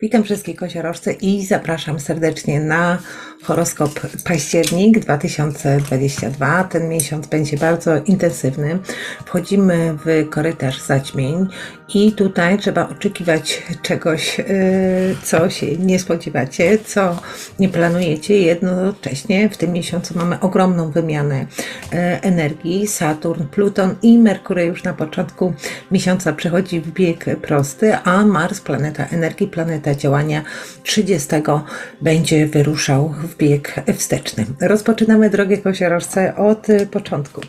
Witam wszystkich koziorożce i zapraszam serdecznie na horoskop październik 2022. Ten miesiąc będzie bardzo intensywny. Wchodzimy w korytarz zaćmień i tutaj trzeba oczekiwać czegoś, y, co się nie spodziewacie, co nie planujecie. Jednocześnie w tym miesiącu mamy ogromną wymianę y, energii. Saturn, Pluton i Merkury już na początku miesiąca przechodzi w bieg prosty, a Mars, planeta energii, planeta działania 30 będzie wyruszał w bieg wsteczny. Rozpoczynamy, drogie koziorożce, od początku.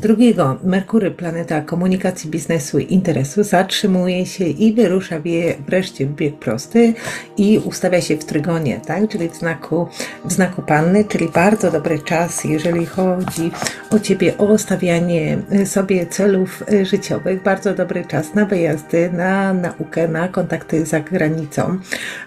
Drugiego, Merkury, planeta komunikacji, biznesu i interesu, zatrzymuje się i wyrusza wie, wreszcie w bieg prosty i ustawia się w trygonie, tak? czyli w znaku, w znaku panny, czyli bardzo dobry czas, jeżeli chodzi o Ciebie, o stawianie sobie celów życiowych, bardzo dobry czas na wyjazdy, na naukę, na kontakty za granicą.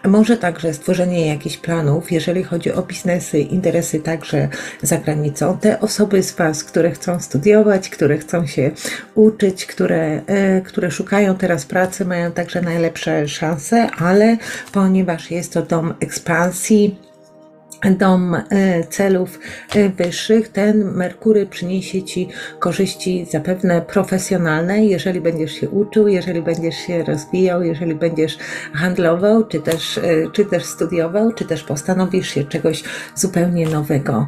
Może także stworzenie jakichś planów, jeżeli chodzi o biznesy, interesy także za granicą. Te osoby z Was, które chcą studiować, studiować, które chcą się uczyć, które, e, które szukają teraz pracy, mają także najlepsze szanse, ale ponieważ jest to dom ekspansji, dom e, celów e, wyższych, ten Merkury przyniesie Ci korzyści zapewne profesjonalne, jeżeli będziesz się uczył, jeżeli będziesz się rozwijał, jeżeli będziesz handlował, czy też, e, czy też studiował, czy też postanowisz się czegoś zupełnie nowego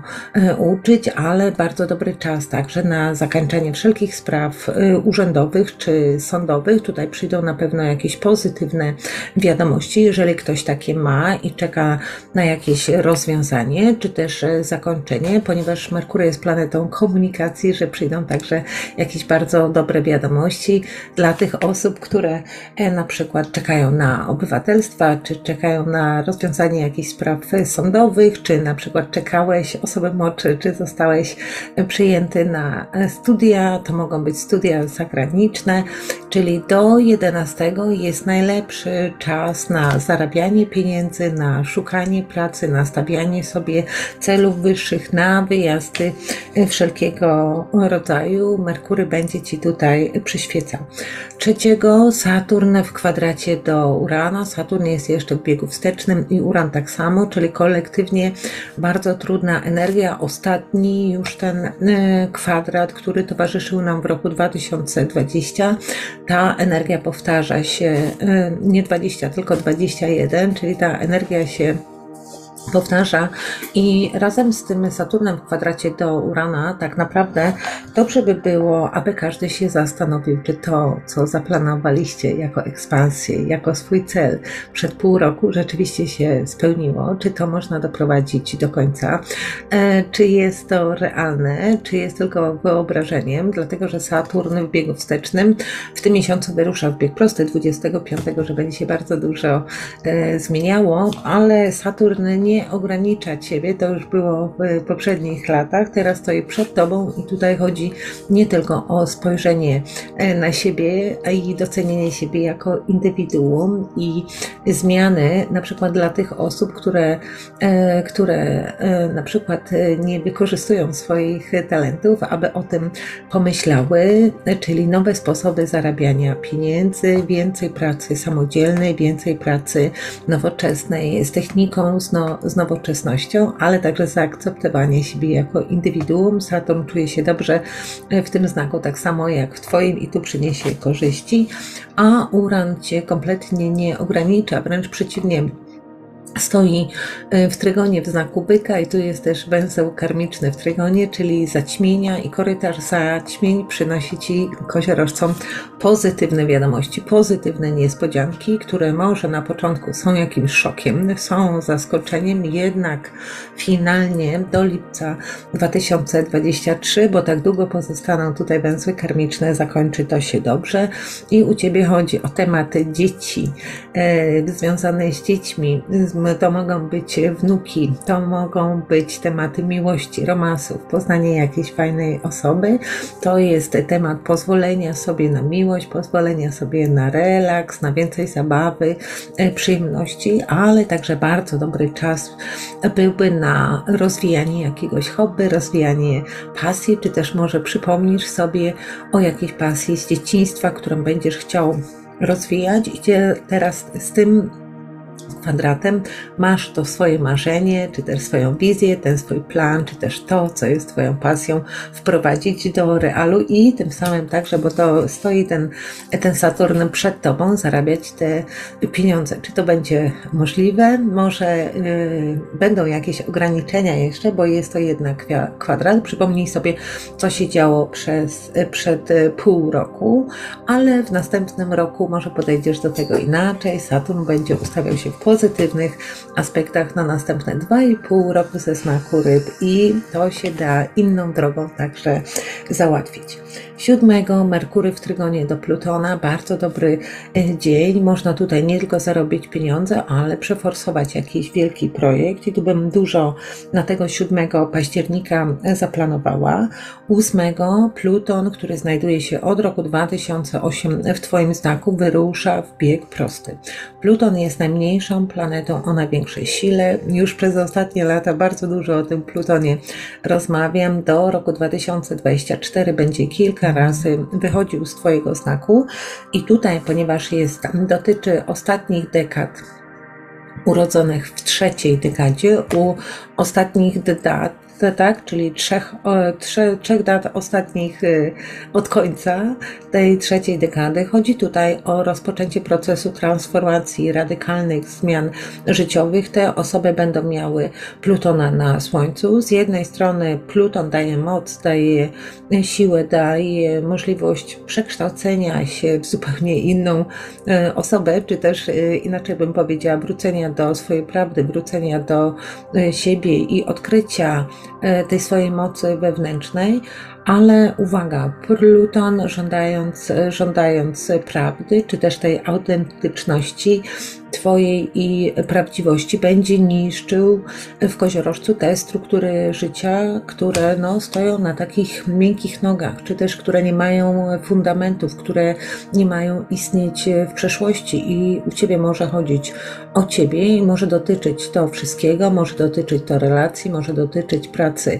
uczyć, ale bardzo dobry czas także na zakończenie wszelkich spraw urzędowych czy sądowych. Tutaj przyjdą na pewno jakieś pozytywne wiadomości, jeżeli ktoś takie ma i czeka na jakieś rozwiązania rozwiązanie, czy też e, zakończenie, ponieważ Merkury jest planetą komunikacji, że przyjdą także jakieś bardzo dobre wiadomości dla tych osób, które e, na przykład czekają na obywatelstwa, czy czekają na rozwiązanie jakichś spraw sądowych, czy na przykład czekałeś osoby młodsze, czy zostałeś e, przyjęty na studia, to mogą być studia zagraniczne, czyli do 11 jest najlepszy czas na zarabianie pieniędzy, na szukanie pracy, na stawianie stawianie sobie celów wyższych na wyjazdy wszelkiego rodzaju. Merkury będzie Ci tutaj przyświecał. Trzeciego Saturn w kwadracie do Urana. Saturn jest jeszcze w biegu wstecznym i Uran tak samo, czyli kolektywnie bardzo trudna energia. Ostatni już ten e, kwadrat, który towarzyszył nam w roku 2020. Ta energia powtarza się e, nie 20, tylko 21, czyli ta energia się powtarza. I razem z tym Saturnem w kwadracie do Urana tak naprawdę dobrze by było, aby każdy się zastanowił, czy to, co zaplanowaliście jako ekspansję, jako swój cel przed pół roku rzeczywiście się spełniło, czy to można doprowadzić do końca, e, czy jest to realne, czy jest tylko wyobrażeniem, dlatego że Saturn w biegu wstecznym w tym miesiącu wyrusza w bieg prosty 25, że będzie się bardzo dużo e, zmieniało, ale Saturn nie nie ogranicza Ciebie, to już było w poprzednich latach, teraz stoi przed Tobą i tutaj chodzi nie tylko o spojrzenie e, na siebie, i docenienie siebie jako indywiduum i zmiany na przykład dla tych osób, które, e, które e, na przykład nie wykorzystują swoich talentów, aby o tym pomyślały, czyli nowe sposoby zarabiania pieniędzy, więcej pracy samodzielnej, więcej pracy nowoczesnej z techniką, z, no, z nowoczesnością, ale także zaakceptowanie siebie jako indywiduum. Saturn czuje się dobrze w tym znaku, tak samo jak w Twoim i tu przyniesie korzyści, a Uran Cię kompletnie nie ogranicza, wręcz przeciwnie stoi e, w trygonie w znaku byka i tu jest też węzeł karmiczny w trygonie, czyli zaćmienia i korytarz. Zaćmień przynosi Ci koziorożcom pozytywne wiadomości, pozytywne niespodzianki, które może na początku są jakimś szokiem, są zaskoczeniem, jednak finalnie do lipca 2023, bo tak długo pozostaną tutaj węzły karmiczne, zakończy to się dobrze. I u Ciebie chodzi o tematy dzieci, e, związane z dziećmi, z to mogą być wnuki, to mogą być tematy miłości, romansów, poznanie jakiejś fajnej osoby. To jest temat pozwolenia sobie na miłość, pozwolenia sobie na relaks, na więcej zabawy, e, przyjemności, ale także bardzo dobry czas byłby na rozwijanie jakiegoś hobby, rozwijanie pasji, czy też może przypomnisz sobie o jakiejś pasji z dzieciństwa, którą będziesz chciał rozwijać. Idzie teraz z tym kwadratem, masz to swoje marzenie, czy też swoją wizję, ten swój plan, czy też to, co jest Twoją pasją, wprowadzić do realu i tym samym także, bo to stoi ten, ten Saturn przed Tobą, zarabiać te pieniądze. Czy to będzie możliwe? Może yy, będą jakieś ograniczenia jeszcze, bo jest to jednak kwadrat. Przypomnij sobie, co się działo przez, przed pół roku, ale w następnym roku może podejdziesz do tego inaczej. Saturn będzie ustawiał się w pozytywnych aspektach na następne 2,5 roku ze smaku ryb i to się da inną drogą także załatwić. Siódmego Merkury w Trygonie do Plutona, bardzo dobry e, dzień. Można tutaj nie tylko zarobić pieniądze, ale przeforsować jakiś wielki projekt i tu bym dużo na tego 7 października zaplanowała. Ósmego Pluton, który znajduje się od roku 2008 w Twoim znaku, wyrusza w bieg prosty. Pluton jest najmniejszą planetą o największej sile. Już przez ostatnie lata bardzo dużo o tym Plutonie rozmawiam. Do roku 2024 będzie kilka razy wychodził z Twojego znaku i tutaj, ponieważ jest, dotyczy ostatnich dekad urodzonych w trzeciej dekadzie, u ostatnich dat tak, czyli trzech, trzech, trzech dat ostatnich y, od końca tej trzeciej dekady. Chodzi tutaj o rozpoczęcie procesu transformacji, radykalnych zmian życiowych. Te osoby będą miały Plutona na Słońcu. Z jednej strony Pluton daje moc, daje siłę, daje możliwość przekształcenia się w zupełnie inną y, osobę, czy też y, inaczej bym powiedziała, wrócenia do swojej prawdy, wrócenia do siebie i odkrycia tej swojej mocy wewnętrznej, ale uwaga, Pluton żądając, żądając prawdy, czy też tej autentyczności, Twojej i prawdziwości będzie niszczył w koziorożcu te struktury życia, które no, stoją na takich miękkich nogach, czy też które nie mają fundamentów, które nie mają istnieć w przeszłości. I u Ciebie może chodzić o Ciebie i może dotyczyć to wszystkiego, może dotyczyć to relacji, może dotyczyć pracy,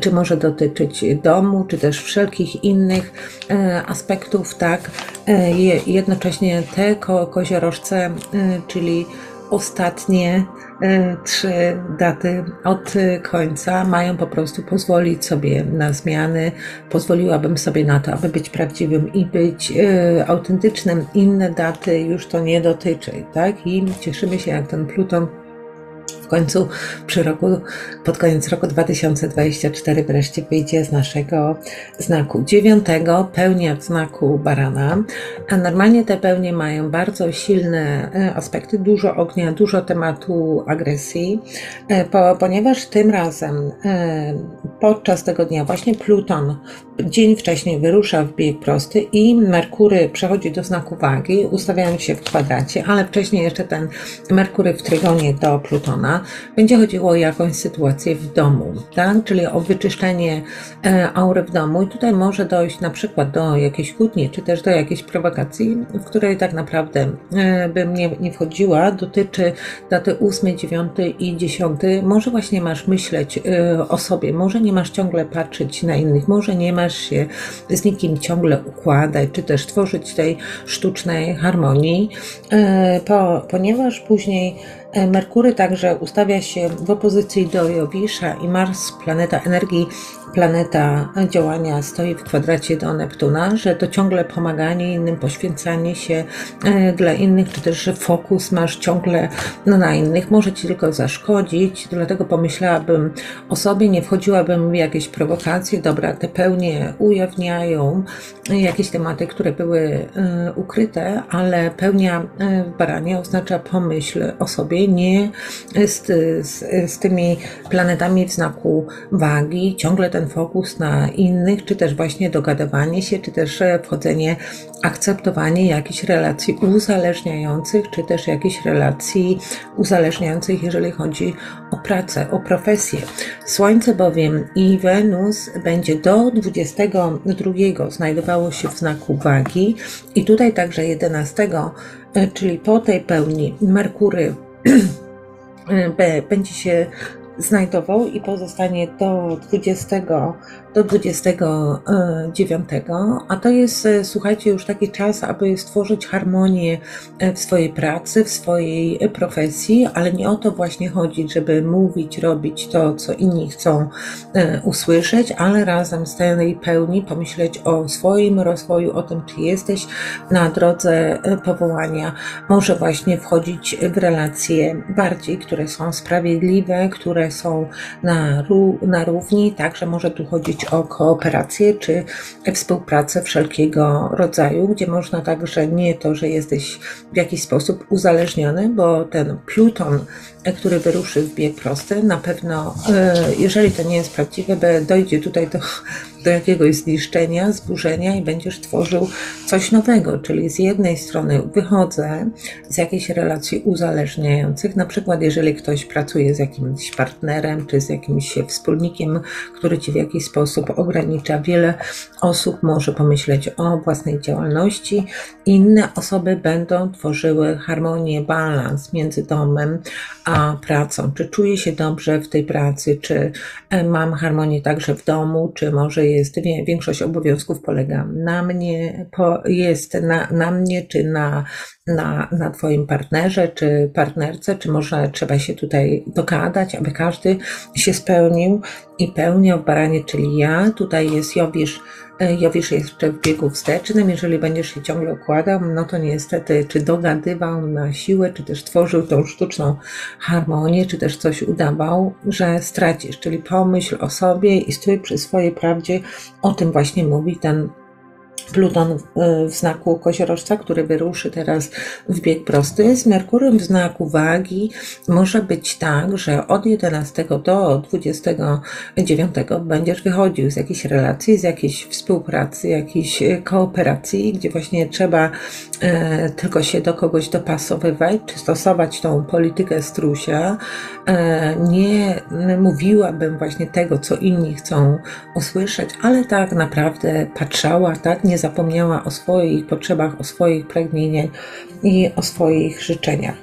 czy może dotyczyć domu, czy też wszelkich innych e, aspektów, tak, e, jednocześnie te ko koziorożce, e, czyli ostatnie trzy daty od końca mają po prostu pozwolić sobie na zmiany. Pozwoliłabym sobie na to, aby być prawdziwym i być autentycznym. Inne daty już to nie dotyczy, tak? I cieszymy się, jak ten Pluton w końcu przy roku, pod koniec roku 2024 wreszcie wyjdzie z naszego znaku. Dziewiątego pełnia znaku barana, a normalnie te pełnie mają bardzo silne e, aspekty, dużo ognia, dużo tematu agresji, e, po, ponieważ tym razem e, podczas tego dnia właśnie Pluton dzień wcześniej wyrusza w bieg prosty i Merkury przechodzi do znaku wagi, ustawiając się w kwadracie, ale wcześniej jeszcze ten Merkury w trygonie do Plutona. Będzie chodziło o jakąś sytuację w domu, tak? czyli o wyczyszczenie e, aury w domu i tutaj może dojść na przykład do jakiejś kłótni, czy też do jakiejś prowokacji, w której tak naprawdę e, bym nie, nie wchodziła. Dotyczy daty 8, 9 i 10. Może właśnie masz myśleć e, o sobie, może nie masz ciągle patrzeć na innych, może nie masz się z nikim ciągle układać, czy też tworzyć tej sztucznej harmonii, e, po, ponieważ później E, Merkury także ustawia się w opozycji do Jowisza i Mars, planeta energii, planeta działania, stoi w kwadracie do Neptuna, że to ciągle pomaganie innym, poświęcanie się e, dla innych, czy też, że fokus masz ciągle na innych, może ci tylko zaszkodzić, dlatego pomyślałabym o sobie, nie wchodziłabym w jakieś prowokacje, dobra, te pełnie ujawniają jakieś tematy, które były e, ukryte, ale pełnia w baranie oznacza pomyśl o sobie, sobie, nie z, z, z tymi planetami w znaku wagi, ciągle ten fokus na innych, czy też właśnie dogadywanie się, czy też e, wchodzenie, akceptowanie jakichś relacji uzależniających, czy też jakichś relacji uzależniających, jeżeli chodzi o pracę, o profesję. Słońce bowiem i Wenus będzie do 22 znajdowało się w znaku wagi i tutaj także 11, e, czyli po tej pełni Merkury będzie się znajdował i pozostanie do 20, do 29, a to jest, słuchajcie, już taki czas, aby stworzyć harmonię w swojej pracy, w swojej profesji, ale nie o to właśnie chodzi, żeby mówić, robić to, co inni chcą usłyszeć, ale razem z tej pełni pomyśleć o swoim rozwoju, o tym, czy jesteś na drodze powołania, może właśnie wchodzić w relacje bardziej, które są sprawiedliwe, które są na, na równi, także może tu chodzić o kooperację czy współpracę wszelkiego rodzaju, gdzie można także nie to, że jesteś w jakiś sposób uzależniony, bo ten Pluton, który wyruszy w bieg prosty, na pewno, e, jeżeli to nie jest prawdziwe, dojdzie tutaj do do jakiegoś zniszczenia, zburzenia i będziesz tworzył coś nowego. Czyli z jednej strony wychodzę z jakiejś relacji uzależniających, na przykład jeżeli ktoś pracuje z jakimś partnerem czy z jakimś wspólnikiem, który ci w jakiś sposób ogranicza. Wiele osób może pomyśleć o własnej działalności. Inne osoby będą tworzyły harmonię, balans między domem a pracą. Czy czuję się dobrze w tej pracy, czy e, mam harmonię także w domu, czy może jest, większość obowiązków polega na mnie, jest na, na mnie, czy na, na, na Twoim partnerze, czy partnerce, czy może trzeba się tutaj dogadać, aby każdy się spełnił i pełniał w baranie, czyli ja. Tutaj jest Jowisz, e, Jowisz jeszcze w biegu wstecznym. Jeżeli będziesz się ciągle układał, no to niestety, czy dogadywał na siłę, czy też tworzył tą sztuczną harmonię, czy też coś udawał, że stracisz. Czyli pomyśl o sobie i stój przy swojej prawdzie. O tym właśnie mówi ten Pluton w znaku koziorożca, który wyruszy teraz w bieg prosty, z Merkurem w znaku wagi może być tak, że od 11 do 29 będziesz wychodził z jakiejś relacji, z jakiejś współpracy, jakiejś kooperacji, gdzie właśnie trzeba e, tylko się do kogoś dopasowywać, czy stosować tą politykę strusia. E, nie mówiłabym właśnie tego, co inni chcą usłyszeć, ale tak naprawdę patrzała, tak, nie zapomniała o swoich potrzebach, o swoich pragnieniach i o swoich życzeniach.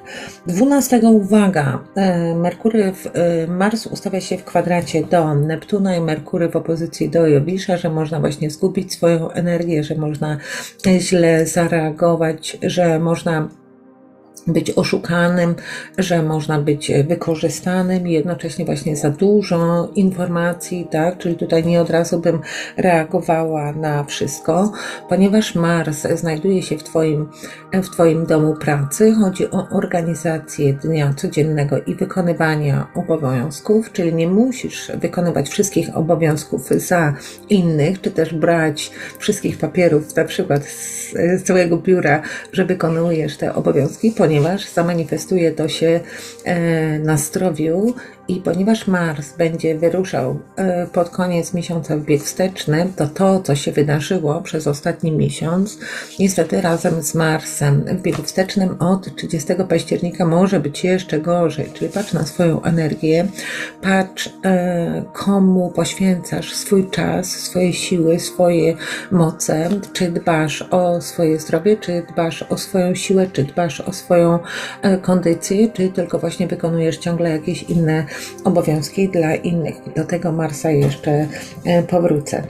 Dwunastego uwaga, e, Merkury w, e, Mars ustawia się w kwadracie do Neptuna i Merkury w opozycji do Jowisza, że można właśnie zgubić swoją energię, że można źle zareagować, że można być oszukanym, że można być wykorzystanym, jednocześnie właśnie za dużo informacji, tak? Czyli tutaj nie od razu bym reagowała na wszystko, ponieważ Mars znajduje się w Twoim, w twoim domu pracy. Chodzi o organizację dnia codziennego i wykonywania obowiązków, czyli nie musisz wykonywać wszystkich obowiązków za innych, czy też brać wszystkich papierów, na przykład z, z całego biura, że wykonujesz te obowiązki, ponieważ ponieważ zamanifestuje to się e, na zdrowiu i ponieważ Mars będzie wyruszał e, pod koniec miesiąca w bieg wsteczny, to to, co się wydarzyło przez ostatni miesiąc, niestety razem z Marsem w biegu wstecznym od 30 października może być jeszcze gorzej. Czyli patrz na swoją energię, patrz e, komu poświęcasz swój czas, swoje siły, swoje moce, czy dbasz o swoje zdrowie, czy dbasz o swoją siłę, czy dbasz o swoją e, kondycję, czy tylko właśnie wykonujesz ciągle jakieś inne obowiązki dla innych. Do tego Marsa jeszcze e, powrócę.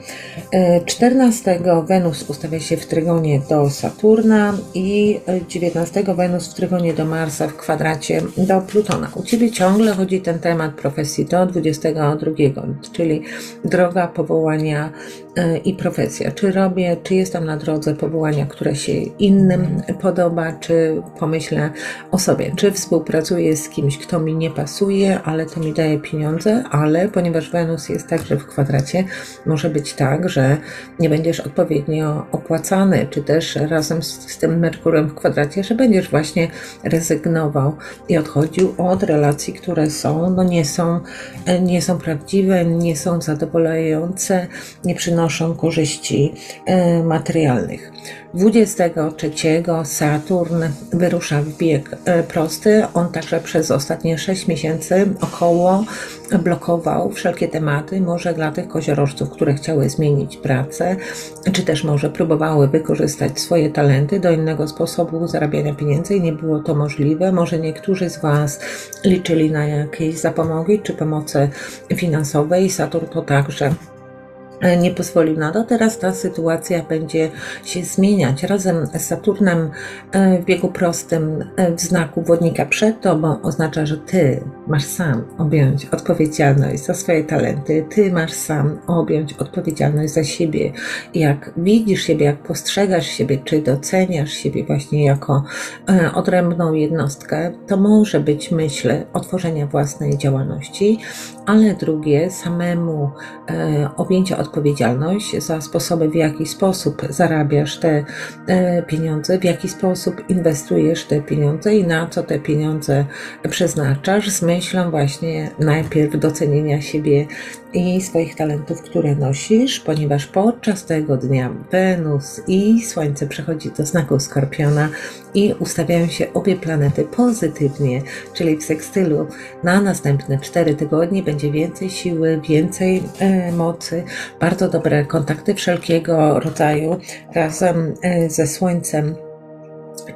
14 e, Wenus ustawia się w trygonie do Saturna i 19 Wenus w trygonie do Marsa w kwadracie do Plutona. U Ciebie ciągle chodzi ten temat profesji do 22, czyli droga powołania e, i profesja. Czy robię, czy jestem na drodze powołania, które się innym podoba, czy pomyślę o sobie, czy współpracuję z kimś, kto mi nie pasuje, ale to mi daje pieniądze, ale ponieważ Wenus jest także w kwadracie, może być tak, że nie będziesz odpowiednio opłacany, czy też razem z, z tym Merkurem w kwadracie, że będziesz właśnie rezygnował i odchodził od relacji, które są, no nie są, nie są prawdziwe, nie są zadowalające, nie przynoszą korzyści e, materialnych. 23 Saturn wyrusza w bieg e, prosty. On także przez ostatnie 6 miesięcy około blokował wszelkie tematy, może dla tych koziorożców, które chciały zmienić pracę, czy też może próbowały wykorzystać swoje talenty do innego sposobu zarabiania pieniędzy i nie było to możliwe. Może niektórzy z Was liczyli na jakieś zapomogi czy pomocy finansowej. Saturn to także nie pozwolił na to. Teraz ta sytuacja będzie się zmieniać. Razem z Saturnem e, w biegu prostym e, w znaku wodnika przed Tobą oznacza, że Ty masz sam objąć odpowiedzialność za swoje talenty. Ty masz sam objąć odpowiedzialność za siebie. Jak widzisz siebie, jak postrzegasz siebie, czy doceniasz siebie właśnie jako odrębną jednostkę, to może być myśl otworzenia własnej działalności, ale drugie, samemu objęcia odpowiedzialność za sposoby, w jaki sposób zarabiasz te e, pieniądze, w jaki sposób inwestujesz te pieniądze i na co te pieniądze przeznaczasz, z myślą właśnie najpierw docenienia siebie i swoich talentów, które nosisz, ponieważ podczas tego dnia Wenus i Słońce przechodzi do znaku Skorpiona i ustawiają się obie planety pozytywnie, czyli w sekstylu. Na następne cztery tygodnie będzie więcej siły, więcej e, mocy, bardzo dobre kontakty wszelkiego rodzaju. Razem e, ze Słońcem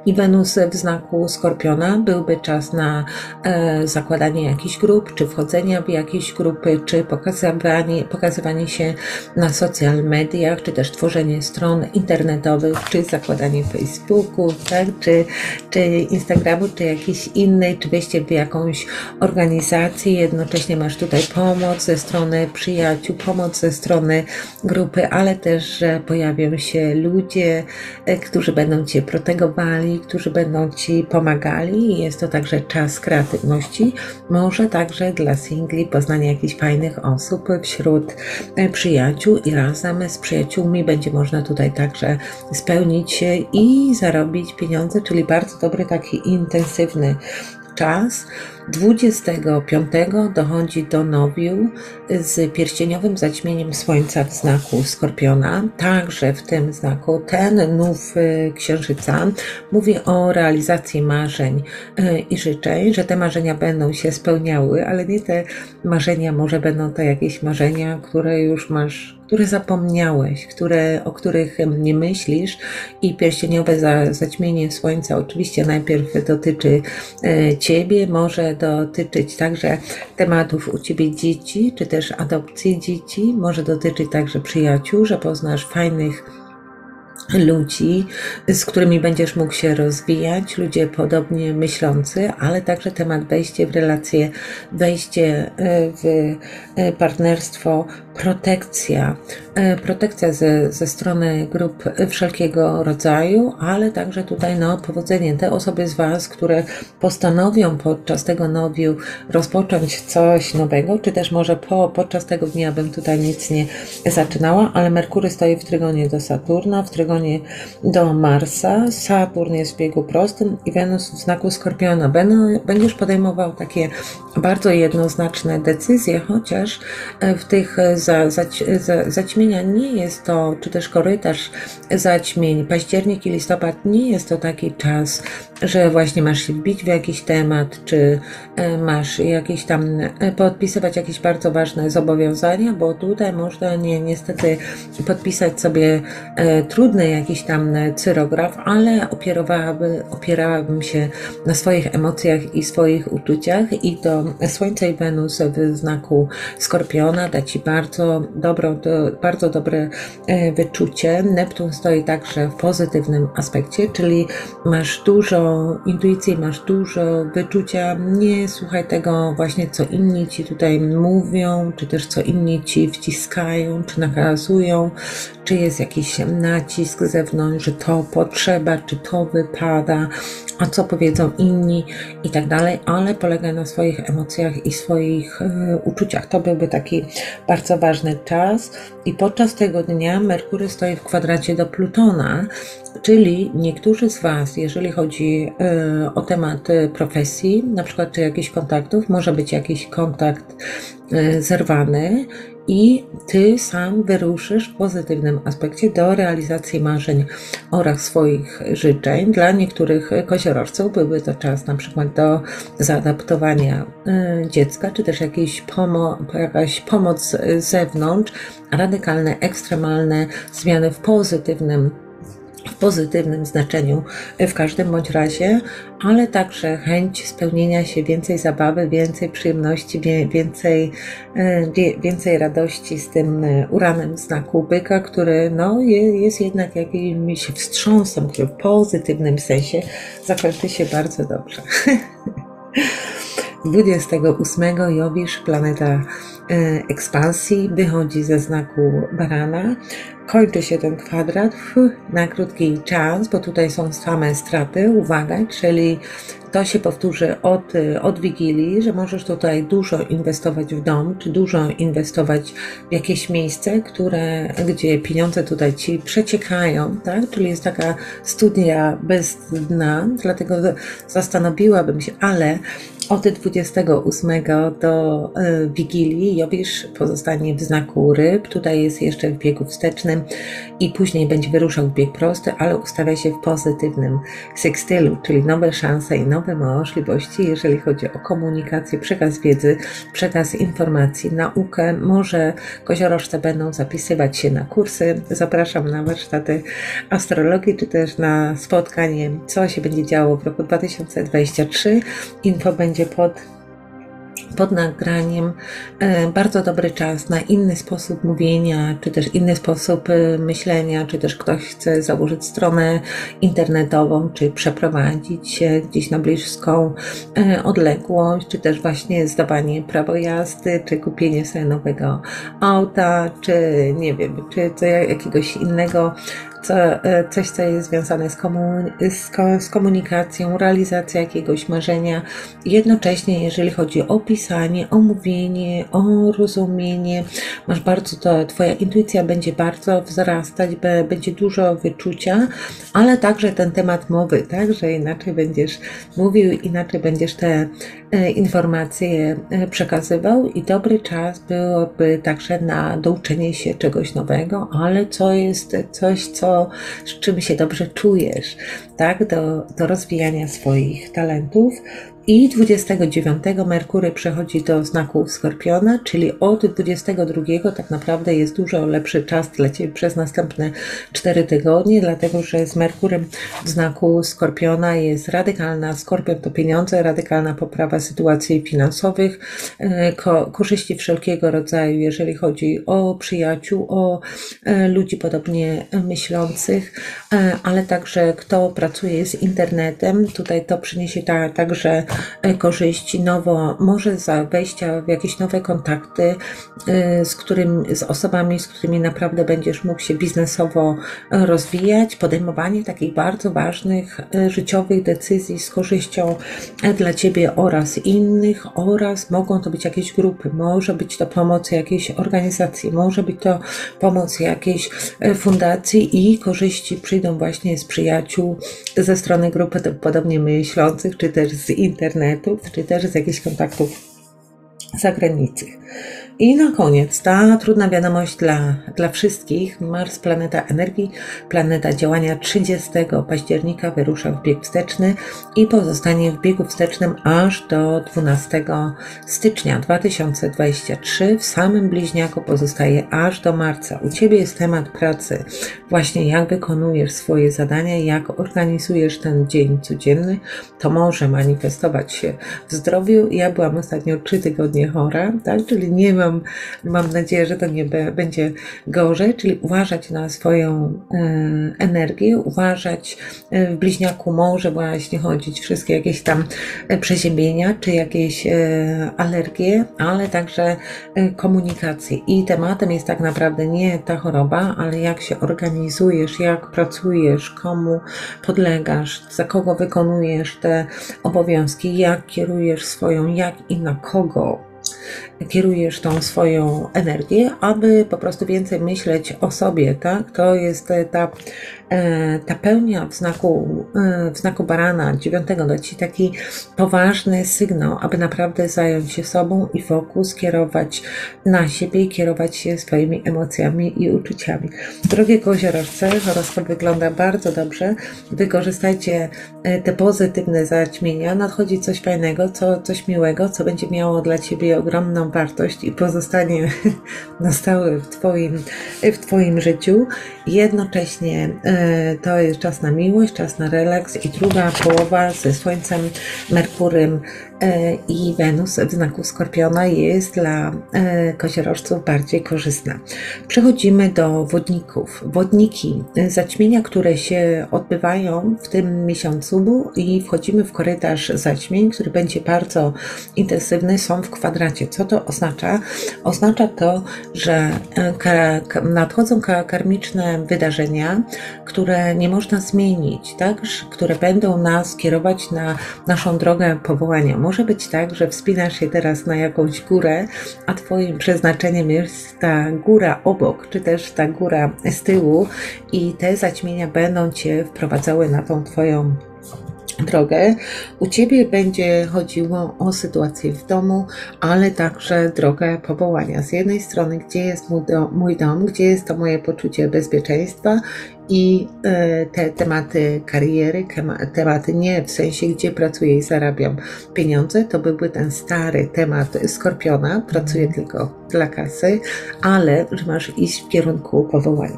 i Wenus w znaku Skorpiona byłby czas na e, zakładanie jakichś grup, czy wchodzenia w jakieś grupy, czy pokazywanie, pokazywanie się na social mediach, czy też tworzenie stron internetowych, czy zakładanie Facebooku, tak, czy, czy Instagramu, czy jakiejś innej, czy wejście w jakąś organizację. Jednocześnie masz tutaj pomoc ze strony przyjaciół, pomoc ze strony grupy, ale też, że pojawią się ludzie, e, którzy będą Cię protegowali, którzy będą Ci pomagali. Jest to także czas kreatywności, może także dla singli poznanie jakichś fajnych osób wśród e, przyjaciół i razem z przyjaciółmi będzie można tutaj także spełnić się i zarobić pieniądze, czyli bardzo dobry taki intensywny czas. 25 dochodzi do nowiu z pierścieniowym zaćmieniem Słońca w znaku Skorpiona. Także w tym znaku ten nów y, księżyca mówi o realizacji marzeń y, i życzeń, że te marzenia będą się spełniały, ale nie te marzenia, może będą to jakieś marzenia, które już masz które zapomniałeś, które, o których nie myślisz i pierścieniowe za, zaćmienie słońca oczywiście najpierw dotyczy e, Ciebie, może dotyczyć także tematów u Ciebie dzieci, czy też adopcji dzieci, może dotyczyć także przyjaciół, że poznasz fajnych ludzi, z którymi będziesz mógł się rozwijać, ludzie podobnie myślący, ale także temat wejście w relacje, wejście e, w e, partnerstwo, protekcja, e, protekcja ze, ze strony grup wszelkiego rodzaju, ale także tutaj no, powodzenie. Te osoby z Was, które postanowią podczas tego nowiu rozpocząć coś nowego, czy też może po, podczas tego dnia bym tutaj nic nie zaczynała, ale Merkury stoi w trygonie do Saturna, w trygonie do Marsa, Saturn jest w biegu prostym i Wenus w znaku Skorpiona. Będziesz podejmował takie bardzo jednoznaczne decyzje, chociaż w tych za, za, za, zaćmienia nie jest to, czy też korytarz zaćmień, październik i listopad nie jest to taki czas, że właśnie masz się wbić w jakiś temat, czy e, masz jakieś tam e, podpisywać jakieś bardzo ważne zobowiązania, bo tutaj można nie, niestety podpisać sobie e, trudny jakiś tam cyrograf, ale opierałabym, opierałabym się na swoich emocjach i swoich uczuciach i to Słońce i Wenus w znaku Skorpiona da Ci bardzo bardzo, dobrą, do, bardzo dobre e, wyczucie. Neptun stoi także w pozytywnym aspekcie, czyli masz dużo intuicji, masz dużo wyczucia. Nie słuchaj tego właśnie, co inni ci tutaj mówią, czy też co inni ci wciskają, czy nakazują, czy jest jakiś nacisk z zewnątrz, że to potrzeba, czy to wypada, a co powiedzą inni i tak dalej, ale polega na swoich emocjach i swoich y, uczuciach. To byłby taki bardzo ważny czas i podczas tego dnia Merkury stoi w kwadracie do Plutona Czyli niektórzy z Was, jeżeli chodzi e, o temat e, profesji, na przykład czy jakichś kontaktów, może być jakiś kontakt e, zerwany i Ty sam wyruszysz w pozytywnym aspekcie do realizacji marzeń oraz swoich życzeń. Dla niektórych koziorożców byłby to czas na przykład do zaadaptowania dziecka, czy też jakiejś pomo jakaś pomoc z zewnątrz, radykalne, ekstremalne zmiany w pozytywnym w pozytywnym znaczeniu w każdym bądź razie, ale także chęć spełnienia się, więcej zabawy, więcej przyjemności, więcej, e, więcej radości z tym e, uranem znaku byka, który no, jest jednak jakimś wstrząsem, który w pozytywnym sensie zakończy się bardzo dobrze. 28 Jowisz, planeta e, ekspansji, wychodzi ze znaku barana, kończy się ten kwadrat na krótki czas, bo tutaj są same straty, uwaga, czyli to się powtórzy od, od Wigilii, że możesz tutaj dużo inwestować w dom, czy dużo inwestować w jakieś miejsce, które, gdzie pieniądze tutaj Ci przeciekają, tak? Czyli jest taka studia bez dna, dlatego zastanowiłabym się, ale od 28 do e, Wigilii Jowisz pozostanie w znaku ryb. Tutaj jest jeszcze w biegu wstecznym i później będzie wyruszał w bieg prosty, ale ustawia się w pozytywnym sekstylu, czyli nowe szanse i nowe możliwości, jeżeli chodzi o komunikację, przekaz wiedzy, przekaz informacji, naukę. Może koziorożce będą zapisywać się na kursy. Zapraszam na warsztaty astrologii, czy też na spotkanie, co się będzie działo w roku 2023. Info będzie pod, pod nagraniem. E, bardzo dobry czas na inny sposób mówienia, czy też inny sposób e, myślenia, czy też ktoś chce założyć stronę internetową, czy przeprowadzić się gdzieś na bliską e, odległość, czy też właśnie zdawanie prawo jazdy, czy kupienie sobie nowego auta, czy nie wiem, czy co jakiegoś innego co, e, coś, co jest związane z, komun z, z komunikacją, realizacją jakiegoś marzenia. Jednocześnie, jeżeli chodzi o pisanie, o mówienie, o rozumienie, masz bardzo to, Twoja intuicja będzie bardzo wzrastać, będzie dużo wyczucia, ale także ten temat mowy, tak, że inaczej będziesz mówił, inaczej będziesz te e, informacje e, przekazywał i dobry czas byłoby także na douczenie się czegoś nowego, ale co jest coś, co z czym się dobrze czujesz, tak, do, do rozwijania swoich talentów. I 29 Merkury przechodzi do znaku Skorpiona, czyli od 22 tak naprawdę jest dużo lepszy czas dla Ciebie przez następne 4 tygodnie, dlatego że z Merkurem w znaku Skorpiona jest radykalna, Skorpion to pieniądze, radykalna poprawa sytuacji finansowych, e, ko korzyści wszelkiego rodzaju, jeżeli chodzi o przyjaciół, o e, ludzi podobnie myślących, e, ale także kto pracuje z internetem, tutaj to przyniesie ta, także E, korzyści, nowo, może za wejścia w jakieś nowe kontakty e, z, którym, z osobami, z którymi naprawdę będziesz mógł się biznesowo rozwijać, podejmowanie takich bardzo ważnych e, życiowych decyzji z korzyścią dla Ciebie oraz innych, oraz mogą to być jakieś grupy, może być to pomoc jakiejś organizacji, może być to pomoc jakiejś fundacji i korzyści przyjdą właśnie z przyjaciół, ze strony grupy podobnie myślących, czy też z internetu, czy też z jakichś kontaktów zagranicy. I na koniec ta trudna wiadomość dla, dla wszystkich. Mars, planeta energii, planeta działania 30 października wyrusza w bieg wsteczny i pozostanie w biegu wstecznym aż do 12 stycznia 2023. W samym bliźniaku pozostaje aż do marca. U Ciebie jest temat pracy. Właśnie jak wykonujesz swoje zadania, jak organizujesz ten dzień codzienny, to może manifestować się w zdrowiu. Ja byłam ostatnio 3 tygodnie chora, tak? Czyli nie mam mam, nadzieję, że to nie będzie gorzej, czyli uważać na swoją e, energię, uważać e, w bliźniaku może właśnie chodzić wszystkie jakieś tam e, przeziębienia, czy jakieś alergie, ale także komunikację. I tematem jest tak naprawdę nie ta choroba, ale jak się organizujesz, jak pracujesz, komu podlegasz, za kogo wykonujesz te obowiązki, jak kierujesz swoją, jak i na kogo kierujesz tą swoją energię, aby po prostu więcej myśleć o sobie, tak? To jest ta ta pełnia w znaku, e, w znaku barana dziewiątego leci taki poważny sygnał, aby naprawdę zająć się sobą i fokus kierować na siebie i kierować się swoimi emocjami i uczuciami. Drogie koziorożce, horoskop wygląda bardzo dobrze. Wykorzystajcie e, te pozytywne zaćmienia. Nadchodzi coś fajnego, co, coś miłego, co będzie miało dla Ciebie ogromną wartość i pozostanie na stałe w Twoim, w twoim życiu. Jednocześnie to jest czas na miłość, czas na relaks i druga połowa ze Słońcem, Merkurym i Wenus w znaku Skorpiona jest dla e, koziorożców bardziej korzystna. Przechodzimy do wodników. Wodniki, e, zaćmienia, które się odbywają w tym miesiącu i wchodzimy w korytarz zaćmień, który będzie bardzo intensywny, są w kwadracie. Co to oznacza? Oznacza to, że nadchodzą karmiczne wydarzenia, które nie można zmienić, tak? które będą nas kierować na naszą drogę powołania. Może być tak, że wspinasz się teraz na jakąś górę, a Twoim przeznaczeniem jest ta góra obok, czy też ta góra z tyłu, i te zaćmienia będą Cię wprowadzały na tą Twoją drogę. U Ciebie będzie chodziło o sytuację w domu, ale także drogę powołania. Z jednej strony, gdzie jest mój dom, mój dom gdzie jest to moje poczucie bezpieczeństwa i e, te tematy kariery, tematy nie w sensie, gdzie pracuję i zarabiam pieniądze, to byłby ten stary temat skorpiona, pracuję mhm. tylko dla kasy, ale że masz iść w kierunku powołania.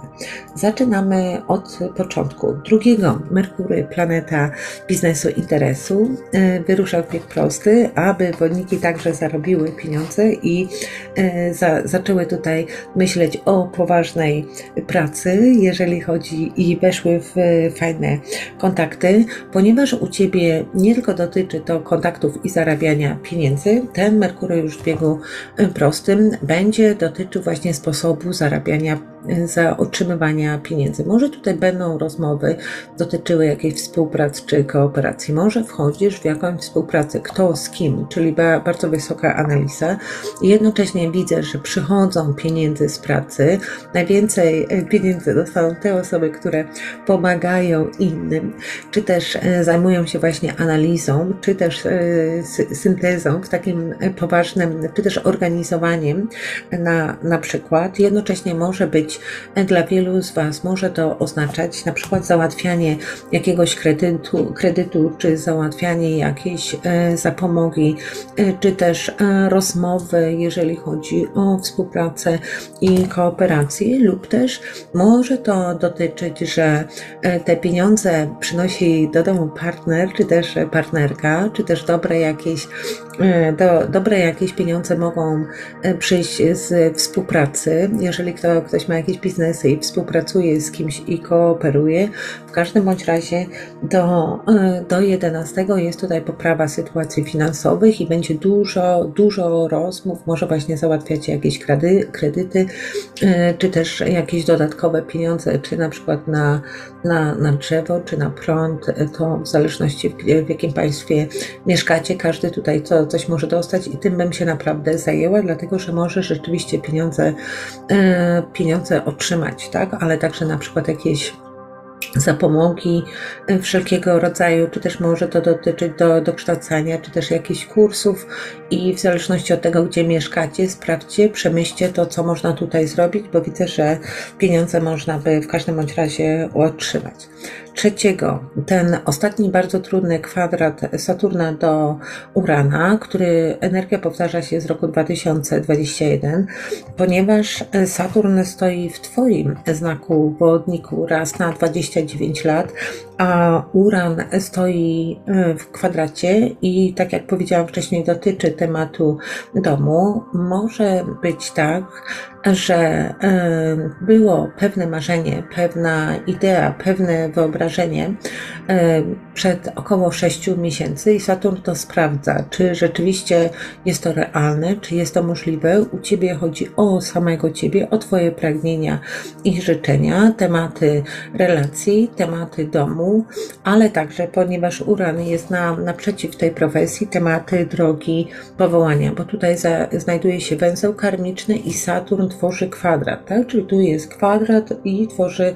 Zaczynamy od początku. Drugiego, Merkury, planeta biznesu interesu, e, wyrusza w bieg prosty, aby wodniki także zarobiły pieniądze i e, za, zaczęły tutaj myśleć o poważnej pracy, jeżeli chodzi i, weszły w fajne kontakty, ponieważ u Ciebie nie tylko dotyczy to kontaktów i zarabiania pieniędzy, ten Merkury już w biegu e, prostym będzie dotyczył właśnie sposobu zarabiania za otrzymywania pieniędzy. Może tutaj będą rozmowy dotyczyły jakiejś współpracy czy kooperacji. Może wchodzisz w jakąś współpracę, kto z kim, czyli bardzo wysoka analiza. I jednocześnie widzę, że przychodzą pieniądze z pracy. Najwięcej e, pieniędzy dostaną te osoby, które pomagają innym, czy też e, zajmują się właśnie analizą, czy też e, syntezą w takim poważnym, czy też organizowaniem na, na przykład. Jednocześnie może być dla wielu z Was. Może to oznaczać na przykład załatwianie jakiegoś kredytu, kredytu czy załatwianie jakiejś e, zapomogi, e, czy też e, rozmowy, jeżeli chodzi o współpracę i kooperację, lub też może to dotyczyć, że te pieniądze przynosi do domu partner, czy też partnerka, czy też dobre jakieś, do, dobre jakieś pieniądze mogą przyjść z współpracy, jeżeli kto, ktoś ma jakieś biznesy i współpracuje z kimś i kooperuje. W każdym bądź razie do, e, do 11 jest tutaj poprawa sytuacji finansowych i będzie dużo, dużo rozmów. Może właśnie załatwiać jakieś kredy, kredyty, e, czy też jakieś dodatkowe pieniądze, czy na przykład na, na, na drzewo, czy na prąd. E, to w zależności w, w jakim państwie mieszkacie, każdy tutaj co, coś może dostać i tym bym się naprawdę zajęła, dlatego że może rzeczywiście pieniądze, pieniądze pieniądze otrzymać, tak? Ale także na przykład jakieś zapomogi e, wszelkiego rodzaju, czy też może to dotyczyć do dokształcania, czy też jakichś kursów. I w zależności od tego, gdzie mieszkacie, sprawdźcie, przemyślcie to, co można tutaj zrobić, bo widzę, że pieniądze można by w każdym bądź razie otrzymać trzeciego, ten ostatni bardzo trudny kwadrat Saturna do Urana, który energia powtarza się z roku 2021, ponieważ Saturn stoi w Twoim znaku wodniku raz na 29 lat, a Uran stoi e, w kwadracie i tak jak powiedziałam wcześniej, dotyczy tematu domu. Może być tak, że było pewne marzenie, pewna idea, pewne wyobrażenie przed około 6 miesięcy i Saturn to sprawdza, czy rzeczywiście jest to realne, czy jest to możliwe. U Ciebie chodzi o samego Ciebie, o Twoje pragnienia i życzenia, tematy relacji, tematy domu, ale także, ponieważ Uran jest na, naprzeciw tej profesji, tematy drogi powołania, bo tutaj za, znajduje się węzeł karmiczny i Saturn tworzy kwadrat, tak? Czyli tu jest kwadrat i tworzy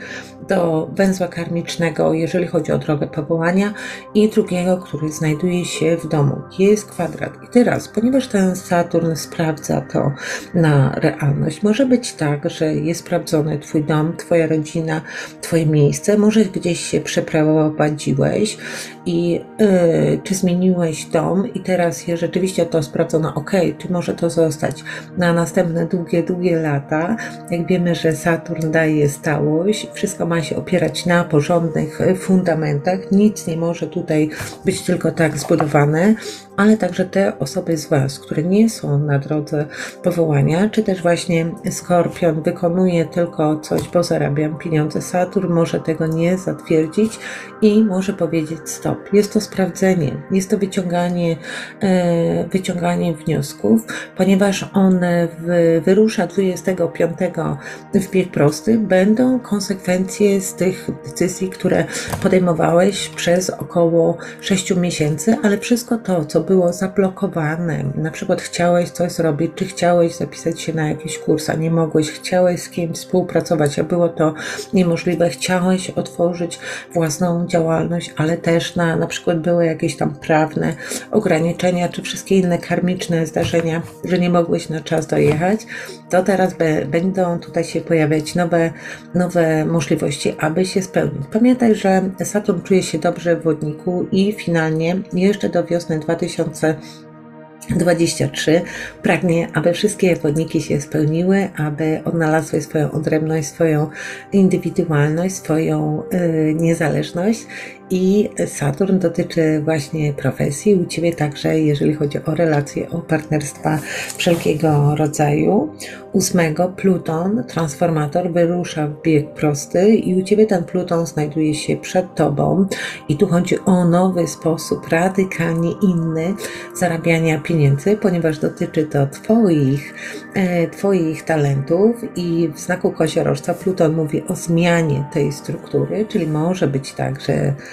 do węzła karmicznego, jeżeli chodzi o drogę powołania i drugiego, który znajduje się w domu. Jest kwadrat. I teraz, ponieważ ten Saturn sprawdza to na realność, może być tak, że jest sprawdzony Twój dom, Twoja rodzina, Twoje miejsce, może gdzieś się przeprowadziłeś i yy, czy zmieniłeś dom i teraz je rzeczywiście to sprawdzono, ok, czy może to zostać na następne długie, długie lata. Jak wiemy, że Saturn daje stałość, wszystko ma się opierać na porządnych fundamentach, nic nie może tutaj być tylko tak zbudowane, ale także te osoby z Was, które nie są na drodze powołania, czy też właśnie Skorpion wykonuje tylko coś, bo zarabiam pieniądze. Saturn może tego nie zatwierdzić i może powiedzieć stop. Jest to sprawdzenie, jest to wyciąganie, e, wyciąganie wniosków, ponieważ on wyrusza 25 w bieg prosty, będą konsekwencje z tych decyzji, które podejmowałeś przez około 6 miesięcy, ale wszystko to, co było zablokowane. Na przykład chciałeś coś zrobić, czy chciałeś zapisać się na jakiś kurs, a nie mogłeś, chciałeś z kimś współpracować, a było to niemożliwe, chciałeś otworzyć własną działalność, ale też na, na przykład były jakieś tam prawne ograniczenia, czy wszystkie inne karmiczne zdarzenia, że nie mogłeś na czas dojechać, to teraz be, będą tutaj się pojawiać nowe, nowe możliwości, aby się spełnić. Pamiętaj, że Saturn czuje się dobrze w wodniku i finalnie jeszcze do wiosny 2000 2023 pragnie, aby wszystkie wodniki się spełniły, aby odnalazły swoją odrębność, swoją indywidualność, swoją y, niezależność i Saturn dotyczy właśnie profesji, u Ciebie także, jeżeli chodzi o relacje, o partnerstwa wszelkiego rodzaju. Ósmego Pluton, transformator, wyrusza w bieg prosty i u Ciebie ten Pluton znajduje się przed Tobą i tu chodzi o nowy sposób, radykalnie inny zarabiania pieniędzy, ponieważ dotyczy to Twoich, e, Twoich talentów i w znaku koziorożca Pluton mówi o zmianie tej struktury, czyli może być tak, że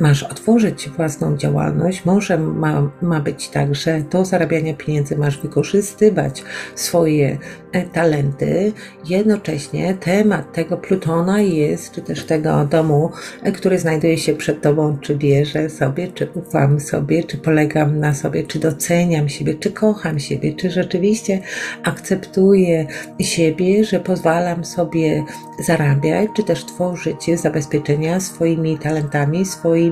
masz otworzyć własną działalność, może ma, ma być tak, że do zarabiania pieniędzy masz wykorzystywać swoje e, talenty. Jednocześnie temat tego Plutona jest, czy też tego domu, e, który znajduje się przed Tobą, czy wierzę sobie, czy ufam sobie, czy polegam na sobie, czy doceniam siebie, czy kocham siebie, czy rzeczywiście akceptuję siebie, że pozwalam sobie zarabiać, czy też tworzyć zabezpieczenia swoimi talentami, swoimi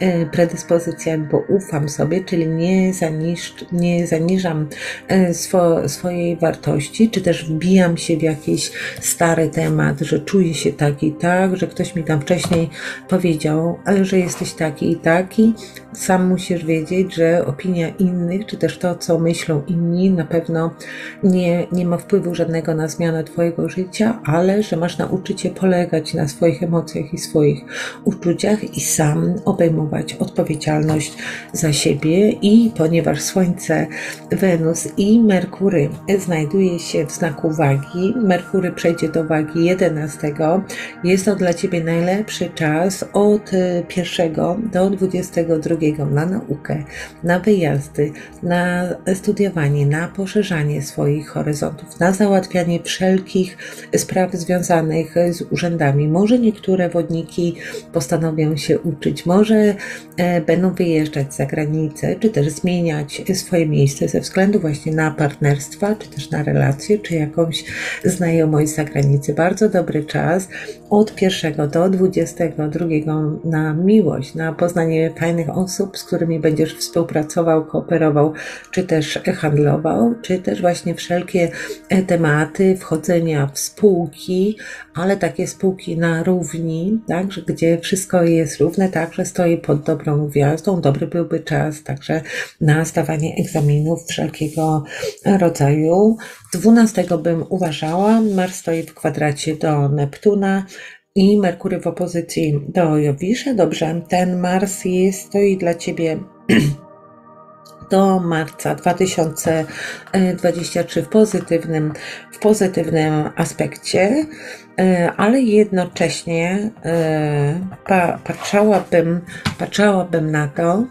e, predyspozycjami, bo ufam sobie, czyli nie, zaniż, nie zaniżam e, swo, swojej wartości, czy też wbijam się w jakiś stary temat, że czuję się taki i tak, że ktoś mi tam wcześniej powiedział, ale że jesteś taki i taki. Sam musisz wiedzieć, że opinia innych, czy też to, co myślą inni, na pewno nie, nie ma wpływu żadnego na zmianę Twojego życia, ale że masz nauczyć się polegać na swoich emocjach i swoich uczuciach i sam obejmować odpowiedzialność za siebie i ponieważ Słońce, Wenus i Merkury znajduje się w znaku wagi, Merkury przejdzie do wagi 11, jest to dla Ciebie najlepszy czas od 1 do 22 na naukę, na wyjazdy, na studiowanie, na poszerzanie swoich horyzontów, na załatwianie wszelkich spraw związanych z urzędami. Może niektóre wodniki postanowią się uczyć, może e, będą wyjeżdżać za granicę, czy też zmieniać swoje miejsce ze względu właśnie na partnerstwa, czy też na relacje, czy jakąś znajomość z zagranicy. Bardzo dobry czas od pierwszego do 22 na miłość, na poznanie fajnych osób, z którymi będziesz współpracował, kooperował, czy też handlował, czy też właśnie wszelkie e, tematy wchodzenia w spółki, ale takie spółki na równi, tak, gdzie wszystko jest równe, także stoi pod dobrą gwiazdą. Dobry byłby czas także na zdawanie egzaminów wszelkiego rodzaju. 12 bym uważała. Mars stoi w kwadracie do Neptuna i Merkury w opozycji do Jowisza. Dobrze, ten Mars jest, stoi dla Ciebie do marca 2023 w pozytywnym, w pozytywnym aspekcie, ale jednocześnie e, patrzałabym, patrzałabym na to,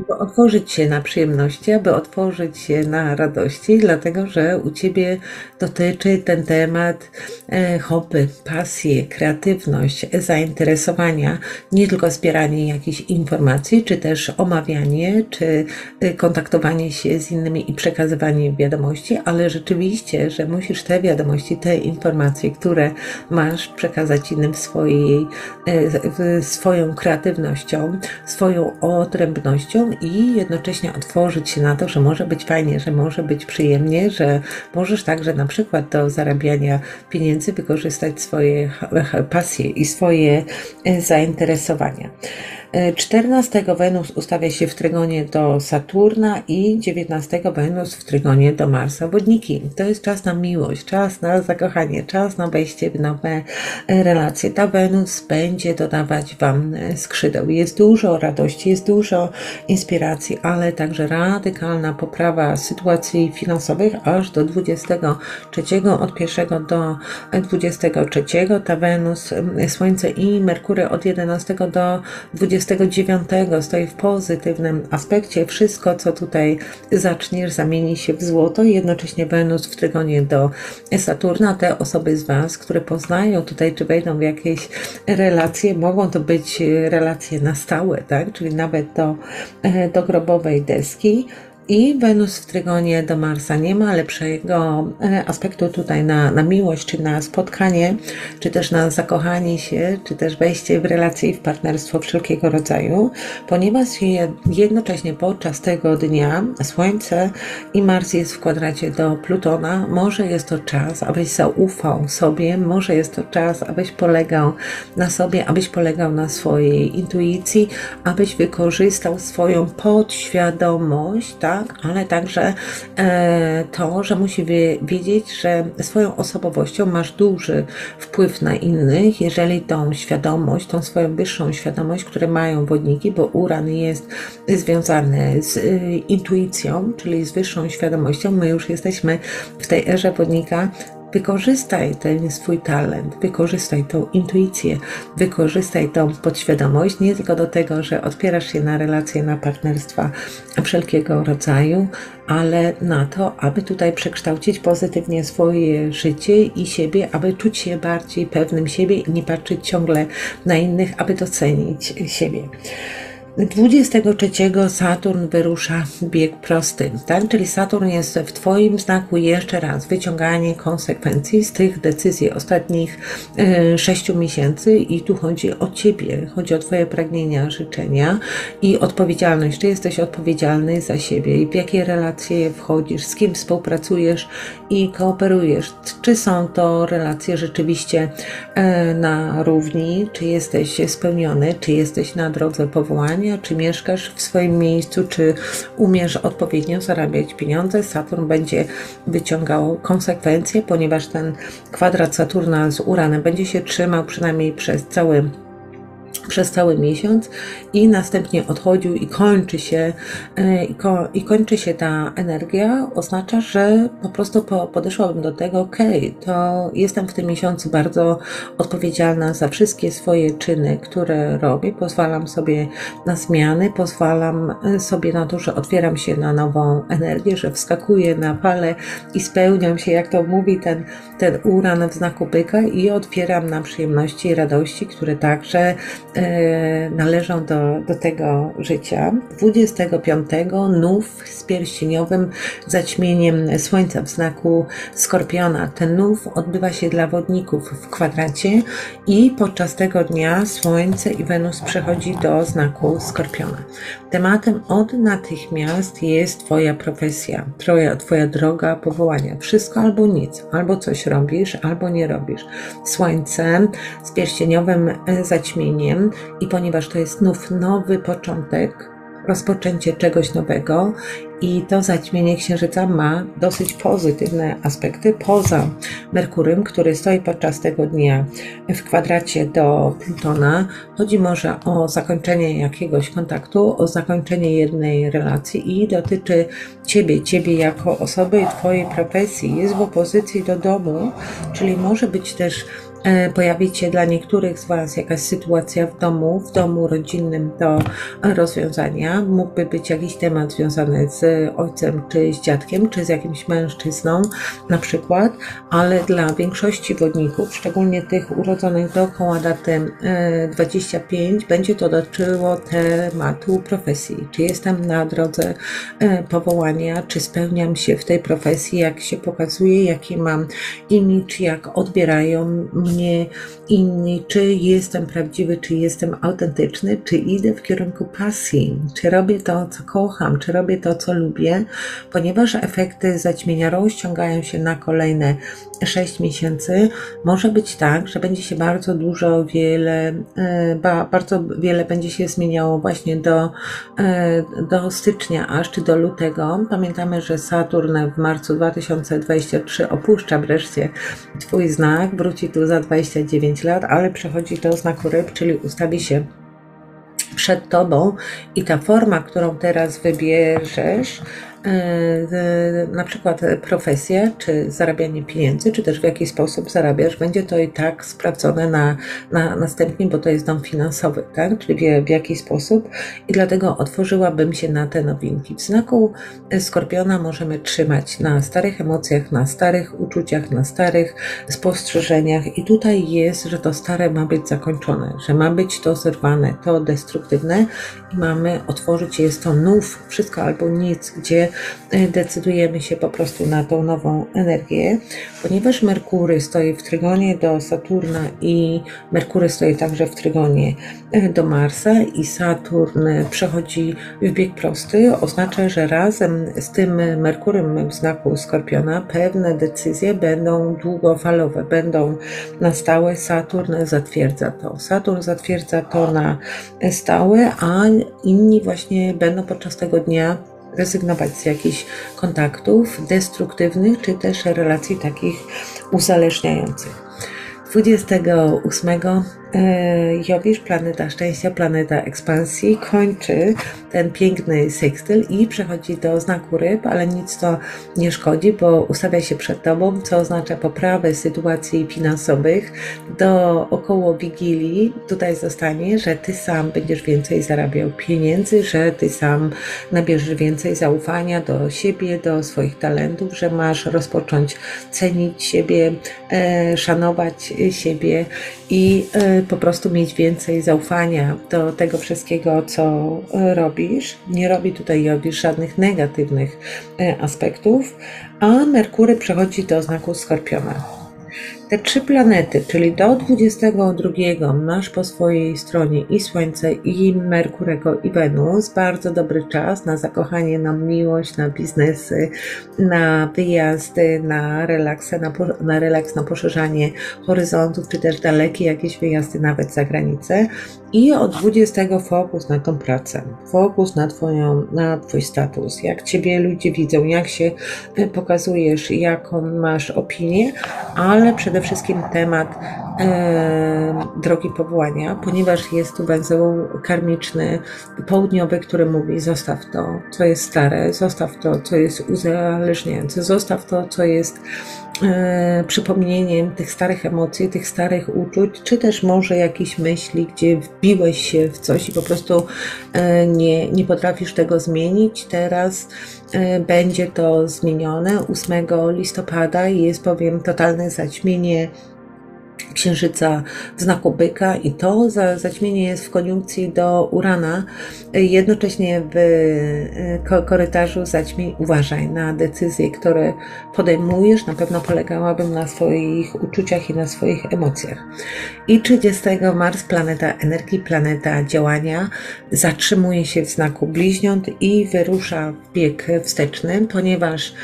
aby otworzyć się na przyjemności, aby otworzyć się na radości, dlatego że u Ciebie dotyczy ten temat e, hobby, pasje, kreatywność, zainteresowania, nie tylko zbieranie jakichś informacji, czy też omawianie, czy e, kontaktowanie się z innymi i przekazywanie wiadomości, ale rzeczywiście, że musisz te wiadomości, te informacje, które masz, przekazać innym swojej, e, swoją kreatywnością, swoją odrębnością, i jednocześnie otworzyć się na to, że może być fajnie, że może być przyjemnie, że możesz także na przykład do zarabiania pieniędzy wykorzystać swoje pasje i swoje e, zainteresowania. 14 Wenus ustawia się w trygonie do Saturna i 19 Wenus w trygonie do Marsa. Wodniki, to jest czas na miłość, czas na zakochanie, czas na wejście w nowe relacje. Ta Wenus będzie dodawać Wam skrzydeł. Jest dużo radości, jest dużo inspiracji, ale także radykalna poprawa sytuacji finansowych aż do 23, od 1 do 23. Ta Wenus, Słońce i Merkury od 11 do 20 29 stoi w pozytywnym aspekcie. Wszystko, co tutaj zaczniesz, zamieni się w złoto. Jednocześnie Wenus w trygonie do Saturna. Te osoby z Was, które poznają tutaj, czy wejdą w jakieś relacje, mogą to być relacje na stałe, tak? Czyli nawet do, e, do grobowej deski. I Wenus w trygonie do Marsa nie ma lepszego e, aspektu tutaj na, na miłość, czy na spotkanie, czy też na zakochanie się, czy też wejście w relacje i w partnerstwo wszelkiego rodzaju, ponieważ jednocześnie podczas tego dnia Słońce i Mars jest w kwadracie do Plutona. Może jest to czas, abyś zaufał sobie, może jest to czas, abyś polegał na sobie, abyś polegał na swojej intuicji, abyś wykorzystał swoją podświadomość, tak? Tak, ale także e, to, że musi wiedzieć, że swoją osobowością masz duży wpływ na innych, jeżeli tą świadomość, tą swoją wyższą świadomość, które mają wodniki, bo uran jest związany z e, intuicją, czyli z wyższą świadomością, my już jesteśmy w tej erze wodnika, Wykorzystaj ten swój talent, wykorzystaj tą intuicję, wykorzystaj tą podświadomość nie tylko do tego, że otwierasz się na relacje, na partnerstwa wszelkiego rodzaju, ale na to, aby tutaj przekształcić pozytywnie swoje życie i siebie, aby czuć się bardziej pewnym siebie i nie patrzeć ciągle na innych, aby docenić siebie. 23 Saturn wyrusza bieg prosty, tak? Czyli Saturn jest w Twoim znaku jeszcze raz wyciąganie konsekwencji z tych decyzji ostatnich e, 6 miesięcy i tu chodzi o Ciebie, chodzi o Twoje pragnienia, życzenia i odpowiedzialność. Czy jesteś odpowiedzialny za siebie i w jakie relacje wchodzisz, z kim współpracujesz i kooperujesz? Czy są to relacje rzeczywiście e, na równi? Czy jesteś spełniony? Czy jesteś na drodze powołania? Czy mieszkasz w swoim miejscu, czy umiesz odpowiednio zarabiać pieniądze. Saturn będzie wyciągał konsekwencje, ponieważ ten kwadrat Saturna z Uranem będzie się trzymał przynajmniej przez cały przez cały miesiąc i następnie odchodził i kończy się e, i, ko, i kończy się ta energia, oznacza, że po prostu po, podeszłabym do tego, ok, to jestem w tym miesiącu bardzo odpowiedzialna za wszystkie swoje czyny, które robię, pozwalam sobie na zmiany, pozwalam e, sobie na to, że otwieram się na nową energię, że wskakuję na falę i spełniam się, jak to mówi ten, ten uran w znaku byka i otwieram na przyjemności i radości, które także należą do, do tego życia. 25 nów z pierścieniowym zaćmieniem Słońca w znaku Skorpiona. Ten nów odbywa się dla wodników w kwadracie i podczas tego dnia Słońce i Wenus przechodzi do znaku Skorpiona. Tematem od natychmiast jest Twoja profesja, twoja, twoja droga powołania. Wszystko albo nic, albo coś robisz, albo nie robisz. Słońce z pierścieniowym zaćmieniem i ponieważ to jest znów nowy początek, rozpoczęcie czegoś nowego i to zaćmienie księżyca ma dosyć pozytywne aspekty poza Merkurym, który stoi podczas tego dnia w kwadracie do Plutona. Chodzi może o zakończenie jakiegoś kontaktu, o zakończenie jednej relacji i dotyczy Ciebie, Ciebie jako osoby Twojej profesji. Jest w opozycji do domu, czyli może być też pojawić się dla niektórych z Was jakaś sytuacja w domu, w domu rodzinnym do rozwiązania. Mógłby być jakiś temat związany z ojcem, czy z dziadkiem, czy z jakimś mężczyzną na przykład, ale dla większości wodników, szczególnie tych urodzonych dookoła daty 25, e, będzie to dotyczyło tematu profesji. Czy jestem na drodze e, powołania, czy spełniam się w tej profesji, jak się pokazuje, jaki mam imidż, jak odbierają mnie mnie inni, czy jestem prawdziwy, czy jestem autentyczny, czy idę w kierunku pasji, czy robię to, co kocham, czy robię to, co lubię, ponieważ efekty zaćmienia rozciągają się na kolejne 6 miesięcy, może być tak, że będzie się bardzo dużo, wiele, e, bardzo wiele będzie się zmieniało właśnie do, e, do stycznia aż czy do lutego. Pamiętamy, że Saturn w marcu 2023 opuszcza wreszcie Twój znak, wróci tu za 29 lat, ale przechodzi do znaku ryb, czyli ustawi się przed Tobą. I ta forma, którą teraz wybierzesz, na przykład profesję, czy zarabianie pieniędzy, czy też w jaki sposób zarabiasz, będzie to i tak sprawdzone na, na następnie, bo to jest dom finansowy, tak? czyli w, w jaki sposób i dlatego otworzyłabym się na te nowinki. W znaku Skorpiona możemy trzymać na starych emocjach, na starych uczuciach, na starych spostrzeżeniach i tutaj jest, że to stare ma być zakończone, że ma być to zerwane, to destruktywne i mamy otworzyć, jest to nów, wszystko albo nic, gdzie decydujemy się po prostu na tą nową energię, ponieważ Merkury stoi w trygonie do Saturna i Merkury stoi także w trygonie e, do Marsa i Saturn przechodzi w bieg prosty, oznacza, że razem z tym Merkurem w znaku Skorpiona pewne decyzje będą długofalowe, będą na stałe. Saturn zatwierdza to. Saturn zatwierdza to na stałe, a inni właśnie będą podczas tego dnia rezygnować z jakichś kontaktów destruktywnych, czy też relacji takich uzależniających. 28 E, Jowisz, planeta szczęścia, planeta ekspansji, kończy ten piękny sekstyl i przechodzi do znaku ryb, ale nic to nie szkodzi, bo ustawia się przed Tobą, co oznacza poprawę sytuacji finansowych do około Wigilii. Tutaj zostanie, że Ty sam będziesz więcej zarabiał pieniędzy, że Ty sam nabierzesz więcej zaufania do siebie, do swoich talentów, że masz rozpocząć cenić siebie, e, szanować siebie i e, po prostu mieć więcej zaufania do tego wszystkiego, co e, robisz. Nie robi tutaj robisz żadnych negatywnych e, aspektów, a Merkury przechodzi do znaku Skorpiona. Te trzy planety, czyli do 22 masz po swojej stronie i Słońce, i Merkurego, i Wenus. Bardzo dobry czas na zakochanie, na miłość, na biznesy, na wyjazdy, na relaksy, na, na relaks, na poszerzanie horyzontów, czy też dalekie jakieś wyjazdy nawet za granicę. I od 20 fokus na tą pracę, fokus na, twoją, na Twój status, jak Ciebie ludzie widzą, jak się e, pokazujesz, jaką masz opinię, ale przede wszystkim temat e, drogi powołania, ponieważ jest tu węzeł karmiczny południowy, który mówi zostaw to, co jest stare, zostaw to, co jest uzależniające, zostaw to, co jest przypomnieniem tych starych emocji, tych starych uczuć, czy też może jakieś myśli, gdzie wbiłeś się w coś i po prostu e, nie, nie potrafisz tego zmienić. Teraz e, będzie to zmienione 8 listopada i jest powiem totalne zaćmienie księżyca w znaku byka i to zaćmienie jest w koniunkcji do Urana. Jednocześnie w e, korytarzu zaćmień uważaj na decyzje, które podejmujesz. Na pewno polegałabym na swoich uczuciach i na swoich emocjach. I 30 Mars, planeta energii, planeta działania, zatrzymuje się w znaku bliźniąt i wyrusza w bieg wsteczny, ponieważ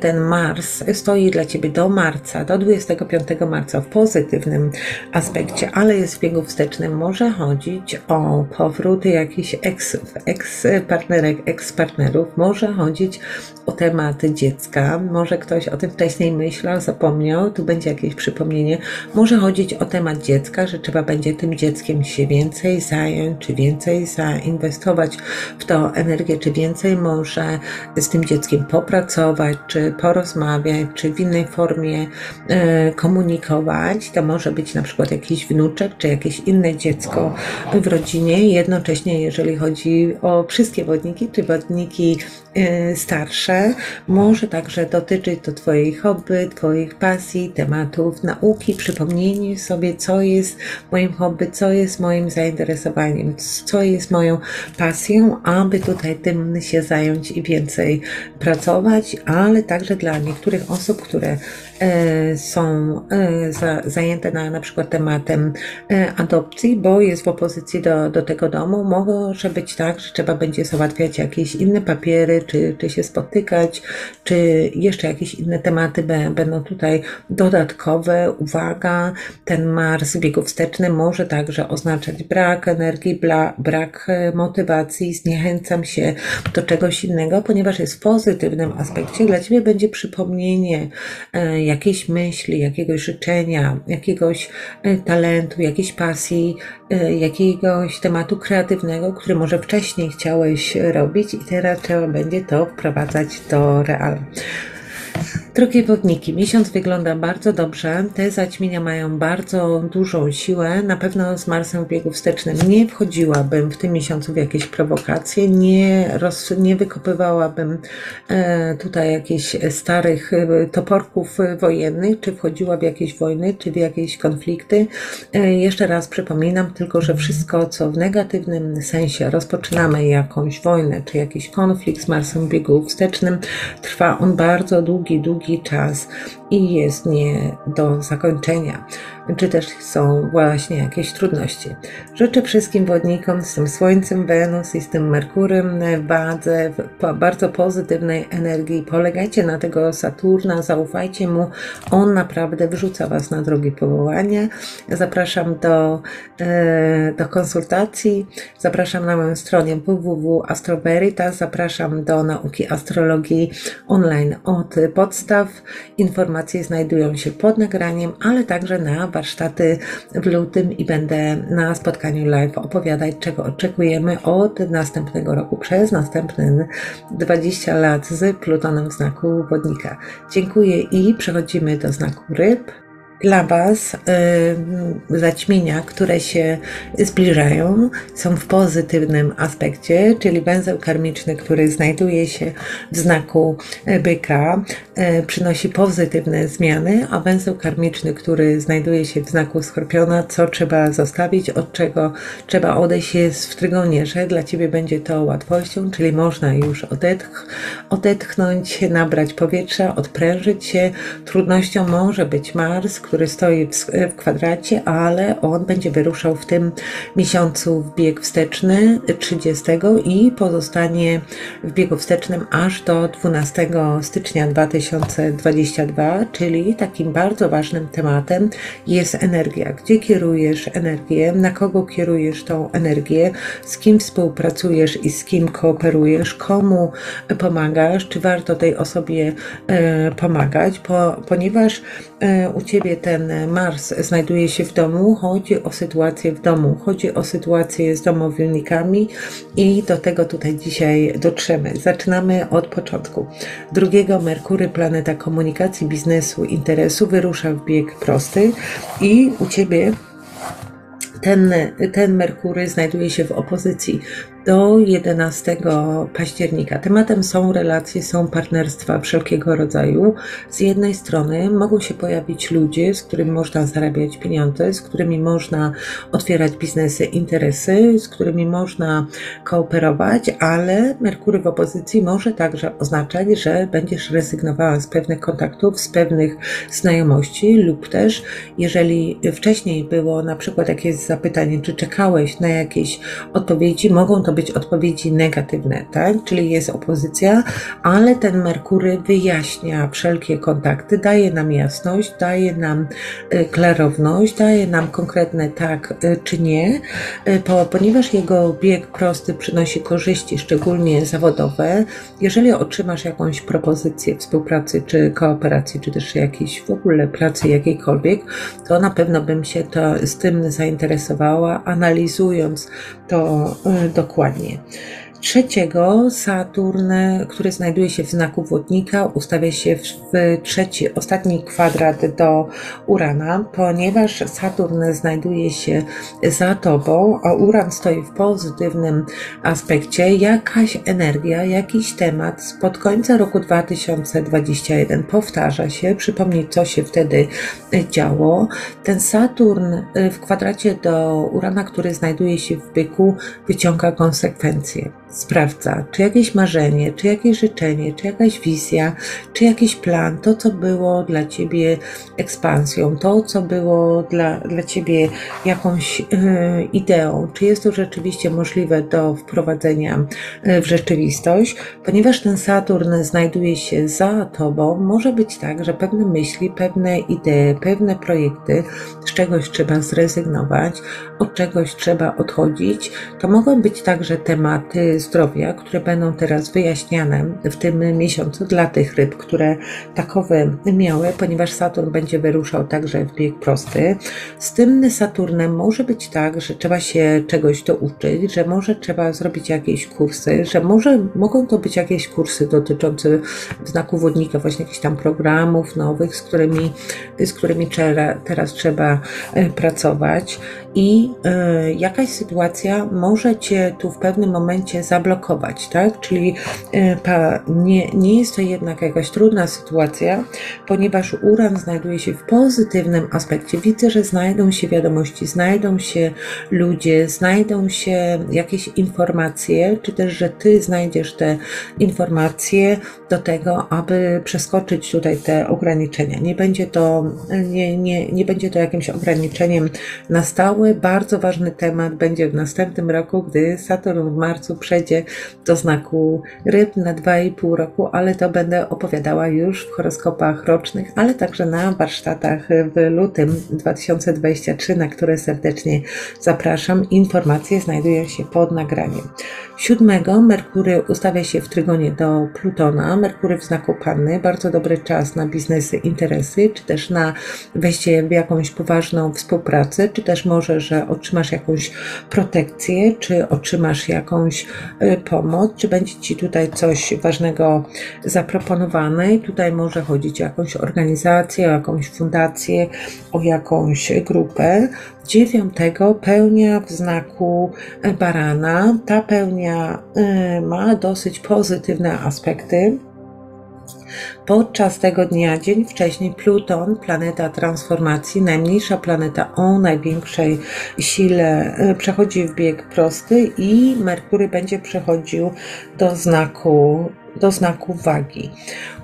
ten Mars stoi dla Ciebie do marca, do 25 marca w pozytywnym negatywnym aspekcie, ale jest w biegu wstecznym. Może chodzić o powrót jakichś eksów, eks-partnerek, eks-partnerów. Może chodzić o temat dziecka. Może ktoś o tym wcześniej myślał, zapomniał. Tu będzie jakieś przypomnienie. Może chodzić o temat dziecka, że trzeba będzie tym dzieckiem się więcej zająć, czy więcej zainwestować w to energię, czy więcej może z tym dzieckiem popracować, czy porozmawiać, czy w innej formie e, komunikować. To może być na przykład jakiś wnuczek, czy jakieś inne dziecko w rodzinie. Jednocześnie, jeżeli chodzi o wszystkie wodniki, czy wodniki e, starsze, może także dotyczyć to Twojej hobby, Twoich pasji, tematów nauki, przypomnienie sobie, co jest moim hobby, co jest moim zainteresowaniem, co jest moją pasją, aby tutaj tym się zająć i więcej pracować, ale także dla niektórych osób, które są e, za, zajęte na, na przykład tematem e, adopcji, bo jest w opozycji do, do tego domu. Może być tak, że trzeba będzie załatwiać jakieś inne papiery, czy, czy się spotykać, czy jeszcze jakieś inne tematy będą tutaj dodatkowe. Uwaga, ten Mars biegu wstecznym może także oznaczać brak energii, brak motywacji, zniechęcam się do czegoś innego, ponieważ jest w pozytywnym aspekcie. Dla Ciebie będzie przypomnienie jakiejś myśli, jakiegoś życzenia, jakiegoś e, talentu, jakiejś pasji, e, jakiegoś tematu kreatywnego, który może wcześniej chciałeś robić i teraz trzeba będzie to wprowadzać do realu. Drogie wodniki, miesiąc wygląda bardzo dobrze. Te zaćmienia mają bardzo dużą siłę. Na pewno z Marsem w biegu wstecznym nie wchodziłabym w tym miesiącu w jakieś prowokacje, nie, roz, nie wykopywałabym e, tutaj jakichś starych e, toporków wojennych, czy wchodziła w jakieś wojny, czy w jakieś konflikty. E, jeszcze raz przypominam tylko, że wszystko, co w negatywnym sensie rozpoczynamy jakąś wojnę, czy jakiś konflikt z Marsem w biegu wstecznym, trwa on bardzo długi, długi długi czas i jest nie do zakończenia, czy też są właśnie jakieś trudności. Życzę wszystkim wodnikom z tym Słońcem Wenus i z tym Merkurem w wadze, w bardzo pozytywnej energii. Polegajcie na tego Saturna, zaufajcie mu, on naprawdę wyrzuca Was na drogi powołania. Zapraszam do, e, do konsultacji, zapraszam na moją stronę www.astroveritas, zapraszam do nauki astrologii online od podstaw. Informacje znajdują się pod nagraniem, ale także na warsztaty w lutym i będę na spotkaniu live opowiadać, czego oczekujemy od następnego roku przez następne 20 lat z Plutonem w znaku wodnika. Dziękuję i przechodzimy do znaku ryb dla Was y, zaćmienia, które się zbliżają, są w pozytywnym aspekcie, czyli węzeł karmiczny, który znajduje się w znaku byka, y, przynosi pozytywne zmiany, a węzeł karmiczny, który znajduje się w znaku skorpiona, co trzeba zostawić, od czego trzeba odejść, jest w trygonierze. Dla Ciebie będzie to łatwością, czyli można już odetch, odetchnąć, nabrać powietrza, odprężyć się. Trudnością może być Mars, który stoi w, w kwadracie, ale on będzie wyruszał w tym miesiącu w bieg wsteczny 30 i pozostanie w biegu wstecznym aż do 12 stycznia 2022, czyli takim bardzo ważnym tematem jest energia. Gdzie kierujesz energię, na kogo kierujesz tą energię, z kim współpracujesz i z kim kooperujesz, komu pomagasz, czy warto tej osobie e, pomagać, po, ponieważ e, u Ciebie ten Mars znajduje się w domu, chodzi o sytuację w domu, chodzi o sytuację z domownikami i do tego tutaj dzisiaj dotrzemy. Zaczynamy od początku. Drugiego Merkury, planeta komunikacji, biznesu, interesu, wyrusza w bieg prosty i u Ciebie ten, ten Merkury znajduje się w opozycji do 11 października. Tematem są relacje, są partnerstwa wszelkiego rodzaju. Z jednej strony mogą się pojawić ludzie, z którymi można zarabiać pieniądze, z którymi można otwierać biznesy, interesy, z którymi można kooperować, ale Merkury w opozycji może także oznaczać, że będziesz rezygnowała z pewnych kontaktów, z pewnych znajomości lub też, jeżeli wcześniej było na przykład jakieś zapytanie, czy czekałeś na jakieś odpowiedzi, mogą to być odpowiedzi negatywne, tak? Czyli jest opozycja, ale ten Merkury wyjaśnia wszelkie kontakty, daje nam jasność, daje nam y, klarowność, daje nam konkretne tak y, czy nie, y, ponieważ jego bieg prosty przynosi korzyści, szczególnie zawodowe. Jeżeli otrzymasz jakąś propozycję współpracy czy kooperacji, czy też jakiejś w ogóle pracy jakiejkolwiek, to na pewno bym się to, z tym zainteresowała, analizując to dokładnie. 二年。Trzeciego Saturn, który znajduje się w znaku wodnika, ustawia się w trzeci, ostatni kwadrat do Urana, ponieważ Saturn znajduje się za tobą, a Uran stoi w pozytywnym aspekcie, jakaś energia, jakiś temat spod końca roku 2021 powtarza się. Przypomnij, co się wtedy działo. Ten Saturn w kwadracie do Urana, który znajduje się w byku, wyciąga konsekwencje sprawdza, czy jakieś marzenie, czy jakieś życzenie, czy jakaś wizja, czy jakiś plan, to co było dla ciebie ekspansją, to co było dla, dla ciebie jakąś yy, ideą, czy jest to rzeczywiście możliwe do wprowadzenia yy, w rzeczywistość, ponieważ ten Saturn znajduje się za tobą, może być tak, że pewne myśli, pewne idee, pewne projekty, z czegoś trzeba zrezygnować, od czegoś trzeba odchodzić. To mogą być także tematy zdrowia, które będą teraz wyjaśniane w tym miesiącu dla tych ryb, które takowe miały, ponieważ Saturn będzie wyruszał także w bieg prosty. Z tym Saturnem może być tak, że trzeba się czegoś douczyć, że może trzeba zrobić jakieś kursy, że może mogą to być jakieś kursy dotyczące znaku wodnika, właśnie jakichś tam programów nowych, z którymi, z którymi teraz trzeba e, pracować i y, jakaś sytuacja może Cię tu w pewnym momencie zablokować, tak? Czyli y, pa, nie, nie jest to jednak jakaś trudna sytuacja, ponieważ Uran znajduje się w pozytywnym aspekcie. Widzę, że znajdą się wiadomości, znajdą się ludzie, znajdą się jakieś informacje, czy też, że Ty znajdziesz te informacje do tego, aby przeskoczyć tutaj te ograniczenia. Nie będzie to, nie, nie, nie będzie to jakimś ograniczeniem na stałe, cały bardzo ważny temat będzie w następnym roku, gdy Saturn w marcu przejdzie do znaku ryb na 2,5 roku, ale to będę opowiadała już w horoskopach rocznych, ale także na warsztatach w lutym 2023, na które serdecznie zapraszam. Informacje znajdują się pod nagraniem. Siódmego Merkury ustawia się w trygonie do Plutona. Merkury w znaku Panny. Bardzo dobry czas na biznesy, interesy, czy też na wejście w jakąś poważną współpracę, czy też może, że otrzymasz jakąś protekcję, czy otrzymasz jakąś y, pomoc, czy będzie Ci tutaj coś ważnego zaproponowane. I tutaj może chodzić o jakąś organizację, o jakąś fundację, o jakąś grupę dziewiątego pełnia w znaku barana. Ta pełnia y, ma dosyć pozytywne aspekty. Podczas tego dnia, dzień wcześniej, Pluton, planeta transformacji, najmniejsza planeta o największej sile, y, przechodzi w bieg prosty i Merkury będzie przechodził do znaku, do znaku wagi.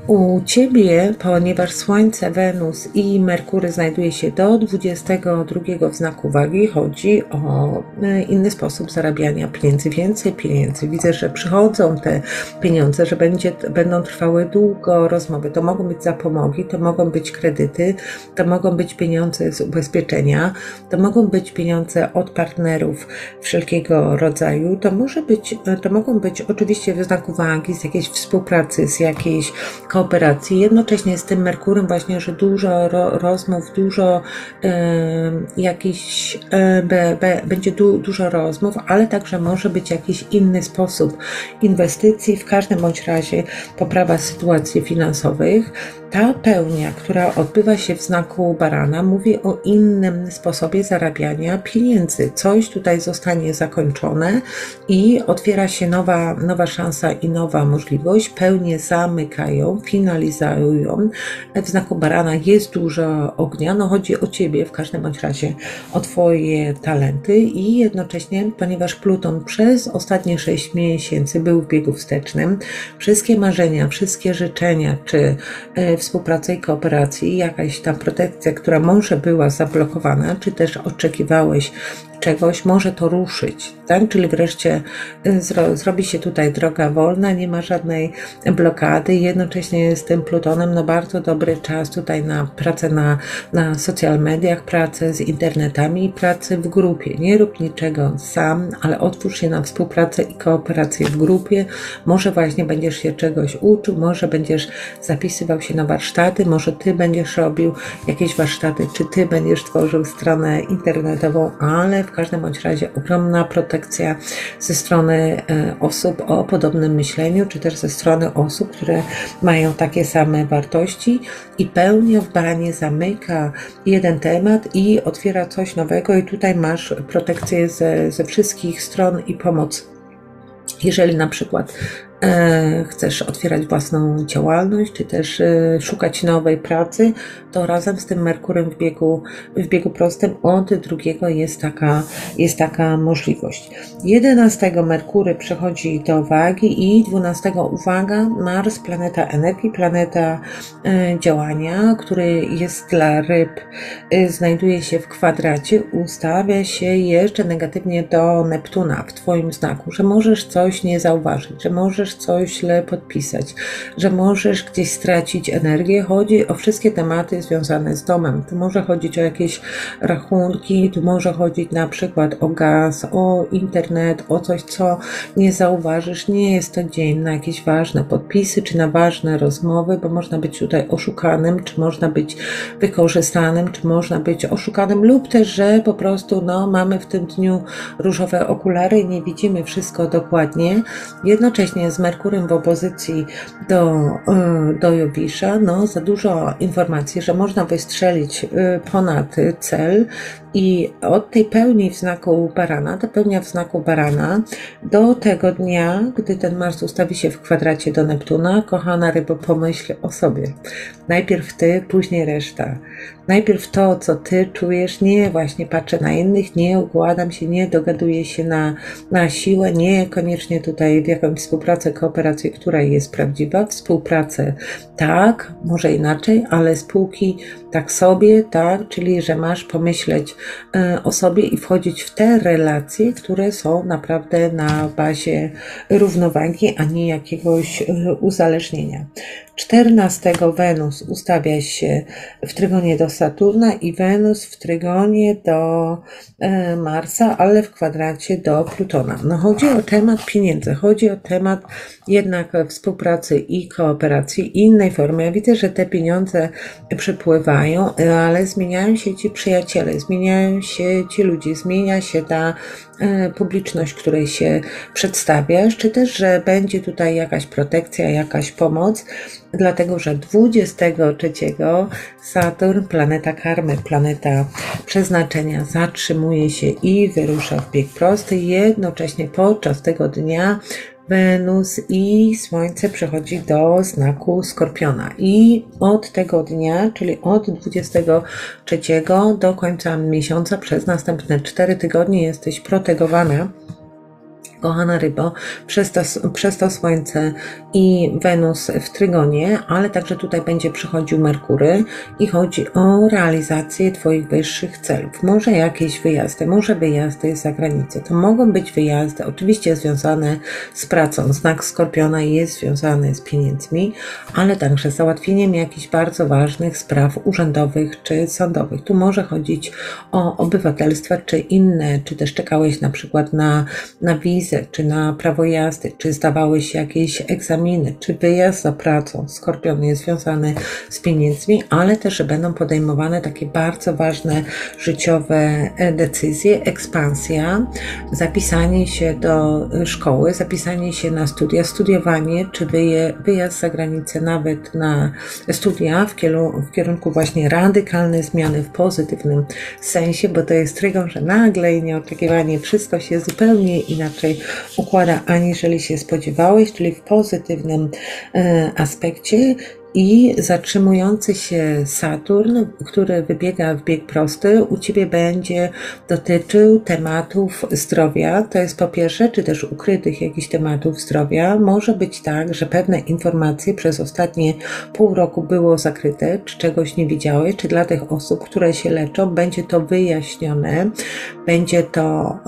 U Ciebie, ponieważ Słońce, Wenus i Merkury znajduje się do 22 w znaku wagi, chodzi o e, inny sposób zarabiania pieniędzy, więcej pieniędzy. Widzę, że przychodzą te pieniądze, że będzie, będą trwały długo rozmowy. To mogą być zapomogi, to mogą być kredyty, to mogą być pieniądze z ubezpieczenia, to mogą być pieniądze od partnerów wszelkiego rodzaju, to może być, to mogą być oczywiście w znaku wagi, z jakiejś współpracy, z jakiejś kooperacji. Jednocześnie z tym Merkurem właśnie, że dużo ro, rozmów, dużo y, jakiś, y, be, be, będzie du, dużo rozmów, ale także może być jakiś inny sposób inwestycji. W każdym bądź razie poprawa sytuacji finansowych ta pełnia, która odbywa się w znaku barana, mówi o innym sposobie zarabiania pieniędzy. Coś tutaj zostanie zakończone i otwiera się nowa, nowa szansa i nowa możliwość. Pełnie zamykają, finalizują. W znaku barana jest dużo ognia. No chodzi o Ciebie w każdym bądź razie, o Twoje talenty i jednocześnie, ponieważ Pluton przez ostatnie 6 miesięcy był w biegu wstecznym, wszystkie marzenia, wszystkie życzenia, czy e, współpracy i kooperacji, jakaś tam protekcja, która może była zablokowana, czy też oczekiwałeś czegoś, może to ruszyć, tak? Czyli wreszcie y, zro, zrobi się tutaj droga wolna, nie ma żadnej blokady i jednocześnie z tym Plutonem, no bardzo dobry czas tutaj na pracę na, na social mediach, pracę z internetami, pracę w grupie. Nie rób niczego sam, ale otwórz się na współpracę i kooperację w grupie. Może właśnie będziesz się czegoś uczył, może będziesz zapisywał się na warsztaty, może ty będziesz robił jakieś warsztaty, czy ty będziesz tworzył stronę internetową, ale w każdym bądź razie ogromna protekcja ze strony e, osób o podobnym myśleniu, czy też ze strony osób, które mają takie same wartości i pełnia w banie zamyka jeden temat i otwiera coś nowego. I tutaj masz protekcję ze, ze wszystkich stron i pomoc. Jeżeli na przykład chcesz otwierać własną działalność, czy też e, szukać nowej pracy, to razem z tym Merkurem w biegu, w biegu prostym od drugiego jest taka, jest taka możliwość. 11 Merkury przechodzi do wagi i 12 uwaga, Mars, planeta energii, planeta e, działania, który jest dla ryb, znajduje się w kwadracie, ustawia się jeszcze negatywnie do Neptuna w Twoim znaku, że możesz coś nie zauważyć, że możesz możesz coś źle podpisać, że możesz gdzieś stracić energię. Chodzi o wszystkie tematy związane z domem. Tu może chodzić o jakieś rachunki, tu może chodzić na przykład o gaz, o internet, o coś, co nie zauważysz. Nie jest to dzień na jakieś ważne podpisy czy na ważne rozmowy, bo można być tutaj oszukanym, czy można być wykorzystanym, czy można być oszukanym, lub też, że po prostu no, mamy w tym dniu różowe okulary i nie widzimy wszystko dokładnie. Jednocześnie z Merkurem w opozycji do, e, do Jowisza, no za dużo informacji, że można wystrzelić e, ponad cel i od tej pełni w znaku barana, ta pełnia w znaku barana, do tego dnia, gdy ten Mars ustawi się w kwadracie do Neptuna, kochana rybo, pomyśl o sobie. Najpierw ty, później reszta. Najpierw to, co ty czujesz, nie właśnie patrzę na innych, nie układam się, nie dogaduję się na, na siłę, nie koniecznie tutaj w jakąś współpracę, kooperację, która jest prawdziwa. Współpracę tak, może inaczej, ale spółki tak sobie, tak, czyli że masz pomyśleć e, o sobie i wchodzić w te relacje, które są naprawdę na bazie równowagi, a nie jakiegoś e, uzależnienia. 14 Wenus ustawia się w trygonie do Saturna i Wenus w trygonie do e, Marsa, ale w kwadracie do Plutona. No chodzi o temat pieniędzy, chodzi o temat jednak współpracy i kooperacji innej formy. Ja widzę, że te pieniądze przypływają, ale zmieniają się ci przyjaciele, zmieniają się ci ludzie, zmienia się ta e, publiczność, której się przedstawiasz, czy też, że będzie tutaj jakaś protekcja, jakaś pomoc, dlatego że 23 Saturn, planeta karmy, planeta przeznaczenia, zatrzymuje się i wyrusza w bieg prosty. Jednocześnie podczas tego dnia Wenus i Słońce przechodzi do znaku Skorpiona. I od tego dnia, czyli od 23 do końca miesiąca, przez następne 4 tygodnie jesteś protegowana kochana rybo, przez to, przez to Słońce i Wenus w Trygonie, ale także tutaj będzie przychodził Merkury i chodzi o realizację Twoich wyższych celów. Może jakieś wyjazdy, może wyjazdy za granicę. To mogą być wyjazdy oczywiście związane z pracą. Znak Skorpiona jest związany z pieniędzmi, ale także z załatwieniem jakichś bardzo ważnych spraw urzędowych czy sądowych. Tu może chodzić o obywatelstwa czy inne, czy też czekałeś na przykład na, na wizę, czy na prawo jazdy, czy zdawałeś jakieś egzaminy, czy wyjazd za pracą. Skorpion jest związany z pieniędzmi, ale też, że będą podejmowane takie bardzo ważne życiowe e, decyzje, ekspansja, zapisanie się do szkoły, zapisanie się na studia, studiowanie, czy wyjazd za granicę, nawet na studia w kierunku, w kierunku właśnie radykalnej zmiany w pozytywnym sensie, bo to jest trygon, że nagle i nieoczekiwanie wszystko się zupełnie inaczej układa, aniżeli się spodziewałeś, czyli w pozytywnym e, aspekcie i zatrzymujący się Saturn, który wybiega w bieg prosty, u Ciebie będzie dotyczył tematów zdrowia. To jest po pierwsze, czy też ukrytych jakichś tematów zdrowia. Może być tak, że pewne informacje przez ostatnie pół roku było zakryte, czy czegoś nie widziałeś, czy dla tych osób, które się leczą, będzie to wyjaśnione, będzie to,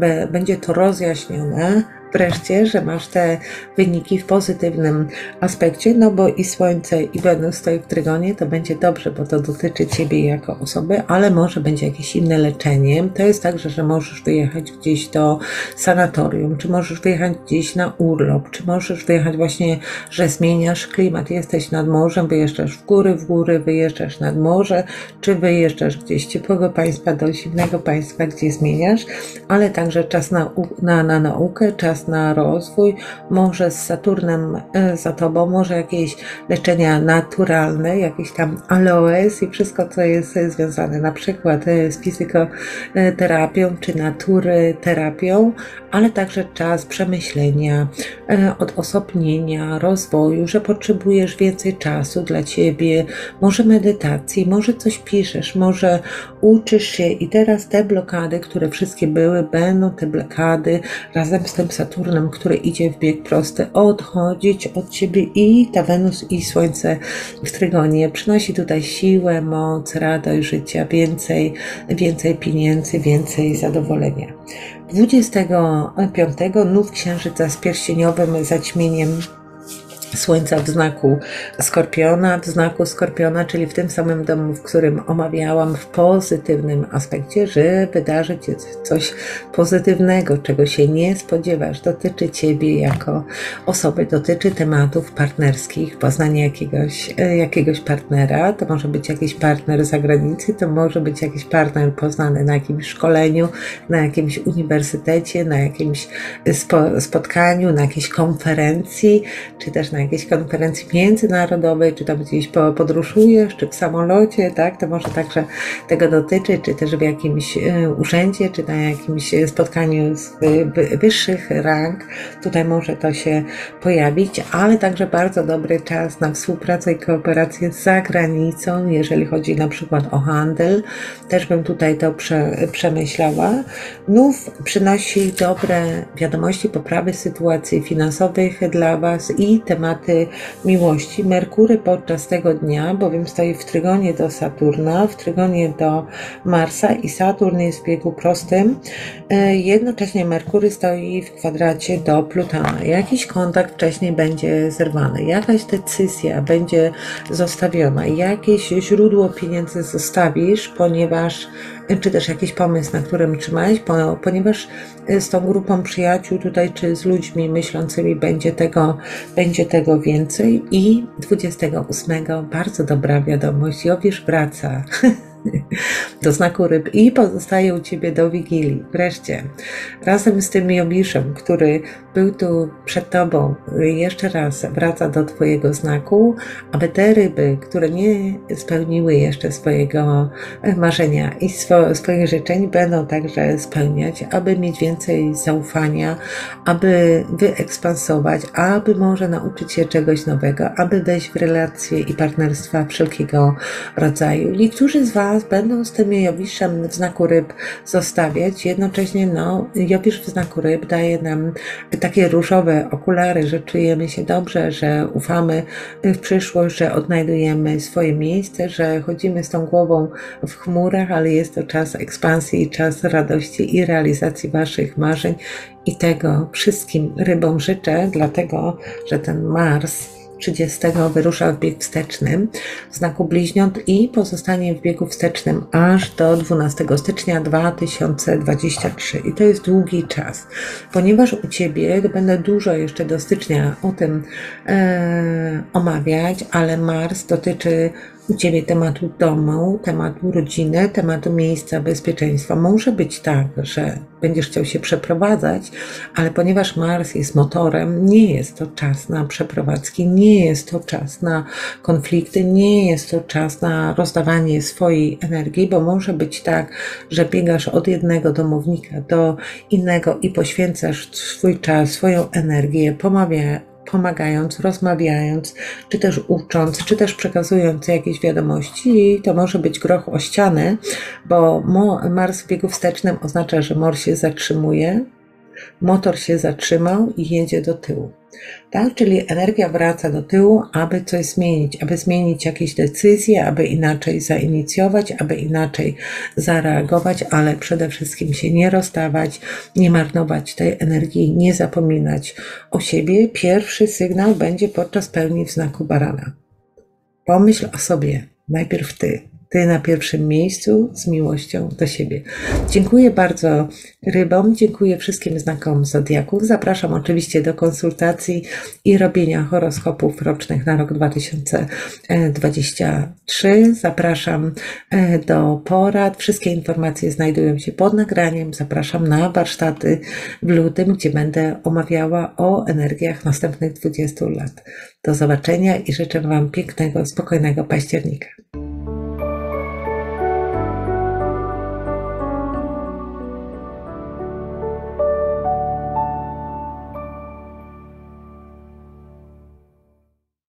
yy, będzie to rozjaśnione wreszcie, że masz te wyniki w pozytywnym aspekcie, no bo i Słońce i Wenus stoi w trygonie, to będzie dobrze, bo to dotyczy Ciebie jako osoby, ale może będzie jakieś inne leczenie. To jest także, że możesz wyjechać gdzieś do sanatorium, czy możesz wyjechać gdzieś na urlop, czy możesz wyjechać właśnie, że zmieniasz klimat, jesteś nad morzem, wyjeżdżasz w góry, w góry, wyjeżdżasz nad morze, czy wyjeżdżasz gdzieś ciepłego państwa do zimnego państwa, gdzie zmieniasz, ale także czas na, na, na naukę, czas na rozwój, może z Saturnem e, za tobą, może jakieś leczenia naturalne, jakieś tam aloes i wszystko, co jest związane na przykład e, z fizykoterapią czy natury terapią, ale także czas przemyślenia, e, odosobnienia, rozwoju, że potrzebujesz więcej czasu dla ciebie, może medytacji, może coś piszesz, może uczysz się i teraz te blokady, które wszystkie były, będą te blokady razem z tym Saturnem Saturnem, który idzie w bieg prosty, odchodzić od ciebie i ta Wenus i Słońce w Trygonie przynosi tutaj siłę, moc, radość życia, więcej, więcej pieniędzy, więcej zadowolenia. 25 nów księżyca z pierścieniowym zaćmieniem Słońca w znaku Skorpiona, w znaku Skorpiona, czyli w tym samym domu, w którym omawiałam w pozytywnym aspekcie, że wydarzy Cię coś pozytywnego, czego się nie spodziewasz. Dotyczy Ciebie jako osoby, dotyczy tematów partnerskich, poznania jakiegoś, e, jakiegoś partnera. To może być jakiś partner z zagranicy, to może być jakiś partner poznany na jakimś szkoleniu, na jakimś uniwersytecie, na jakimś spo, spotkaniu, na jakiejś konferencji, czy też na jakiejś konferencji międzynarodowej, czy tam gdzieś podróżujesz, czy w samolocie, tak, to może także tego dotyczy, czy też w jakimś e, urzędzie, czy na jakimś spotkaniu z wyższych rang, tutaj może to się pojawić, ale także bardzo dobry czas na współpracę i kooperację z zagranicą, jeżeli chodzi na przykład o handel, też bym tutaj to prze, przemyślała. Nów przynosi dobre wiadomości, poprawy sytuacji finansowych dla Was i temat tematy miłości. Merkury podczas tego dnia, bowiem stoi w trygonie do Saturna, w trygonie do Marsa i Saturn jest w biegu prostym. E, jednocześnie Merkury stoi w kwadracie do Plutona. Jakiś kontakt wcześniej będzie zerwany, jakaś decyzja będzie zostawiona, jakieś źródło pieniędzy zostawisz, ponieważ czy też jakiś pomysł, na którym trzymałeś, ponieważ y, z tą grupą przyjaciół tutaj, czy z ludźmi myślącymi będzie tego, będzie tego więcej. I 28 bardzo dobra wiadomość, Jowisz wraca. do znaku ryb i pozostaje u Ciebie do Wigilii. Wreszcie, razem z tym Jowiszem, który był tu przed Tobą, jeszcze raz wraca do Twojego znaku, aby te ryby, które nie spełniły jeszcze swojego marzenia i swo, swoich życzeń, będą także spełniać, aby mieć więcej zaufania, aby wyekspansować, aby może nauczyć się czegoś nowego, aby wejść w relacje i partnerstwa wszelkiego rodzaju. Niektórzy z Was będą z tym Jowiszem w znaku ryb zostawiać. Jednocześnie no, Jowisz w znaku ryb daje nam takie różowe okulary, że czujemy się dobrze, że ufamy w przyszłość, że odnajdujemy swoje miejsce, że chodzimy z tą głową w chmurach, ale jest to czas ekspansji, czas radości i realizacji Waszych marzeń. I tego wszystkim rybom życzę, dlatego że ten Mars 30 wyrusza w bieg wsteczny w znaku bliźniąt i pozostanie w biegu wstecznym aż do 12 stycznia 2023. I to jest długi czas, ponieważ u Ciebie będę dużo jeszcze do stycznia o tym e, omawiać, ale Mars dotyczy u Ciebie tematu domu, tematu rodziny, tematu miejsca bezpieczeństwa. Może być tak, że będziesz chciał się przeprowadzać, ale ponieważ Mars jest motorem, nie jest to czas na przeprowadzki, nie jest to czas na konflikty, nie jest to czas na rozdawanie swojej energii, bo może być tak, że biegasz od jednego domownika do innego i poświęcasz swój czas, swoją energię, pomawia, pomagając, rozmawiając, czy też ucząc, czy też przekazując jakieś wiadomości. I to może być groch o ścianę, bo Mars w biegu wstecznym oznacza, że Mor się zatrzymuje, motor się zatrzymał i jedzie do tyłu. Tak? Czyli energia wraca do tyłu, aby coś zmienić, aby zmienić jakieś decyzje, aby inaczej zainicjować, aby inaczej zareagować, ale przede wszystkim się nie rozstawać, nie marnować tej energii, nie zapominać o siebie. Pierwszy sygnał będzie podczas pełni w znaku barana. Pomyśl o sobie, najpierw ty, ty na pierwszym miejscu z miłością do siebie. Dziękuję bardzo rybom, dziękuję wszystkim znakom zodiaków. Zapraszam oczywiście do konsultacji i robienia horoskopów rocznych na rok 2023. Zapraszam e, do porad. Wszystkie informacje znajdują się pod nagraniem. Zapraszam na warsztaty w lutym, gdzie będę omawiała o energiach następnych 20 lat. Do zobaczenia i życzę Wam pięknego, spokojnego października.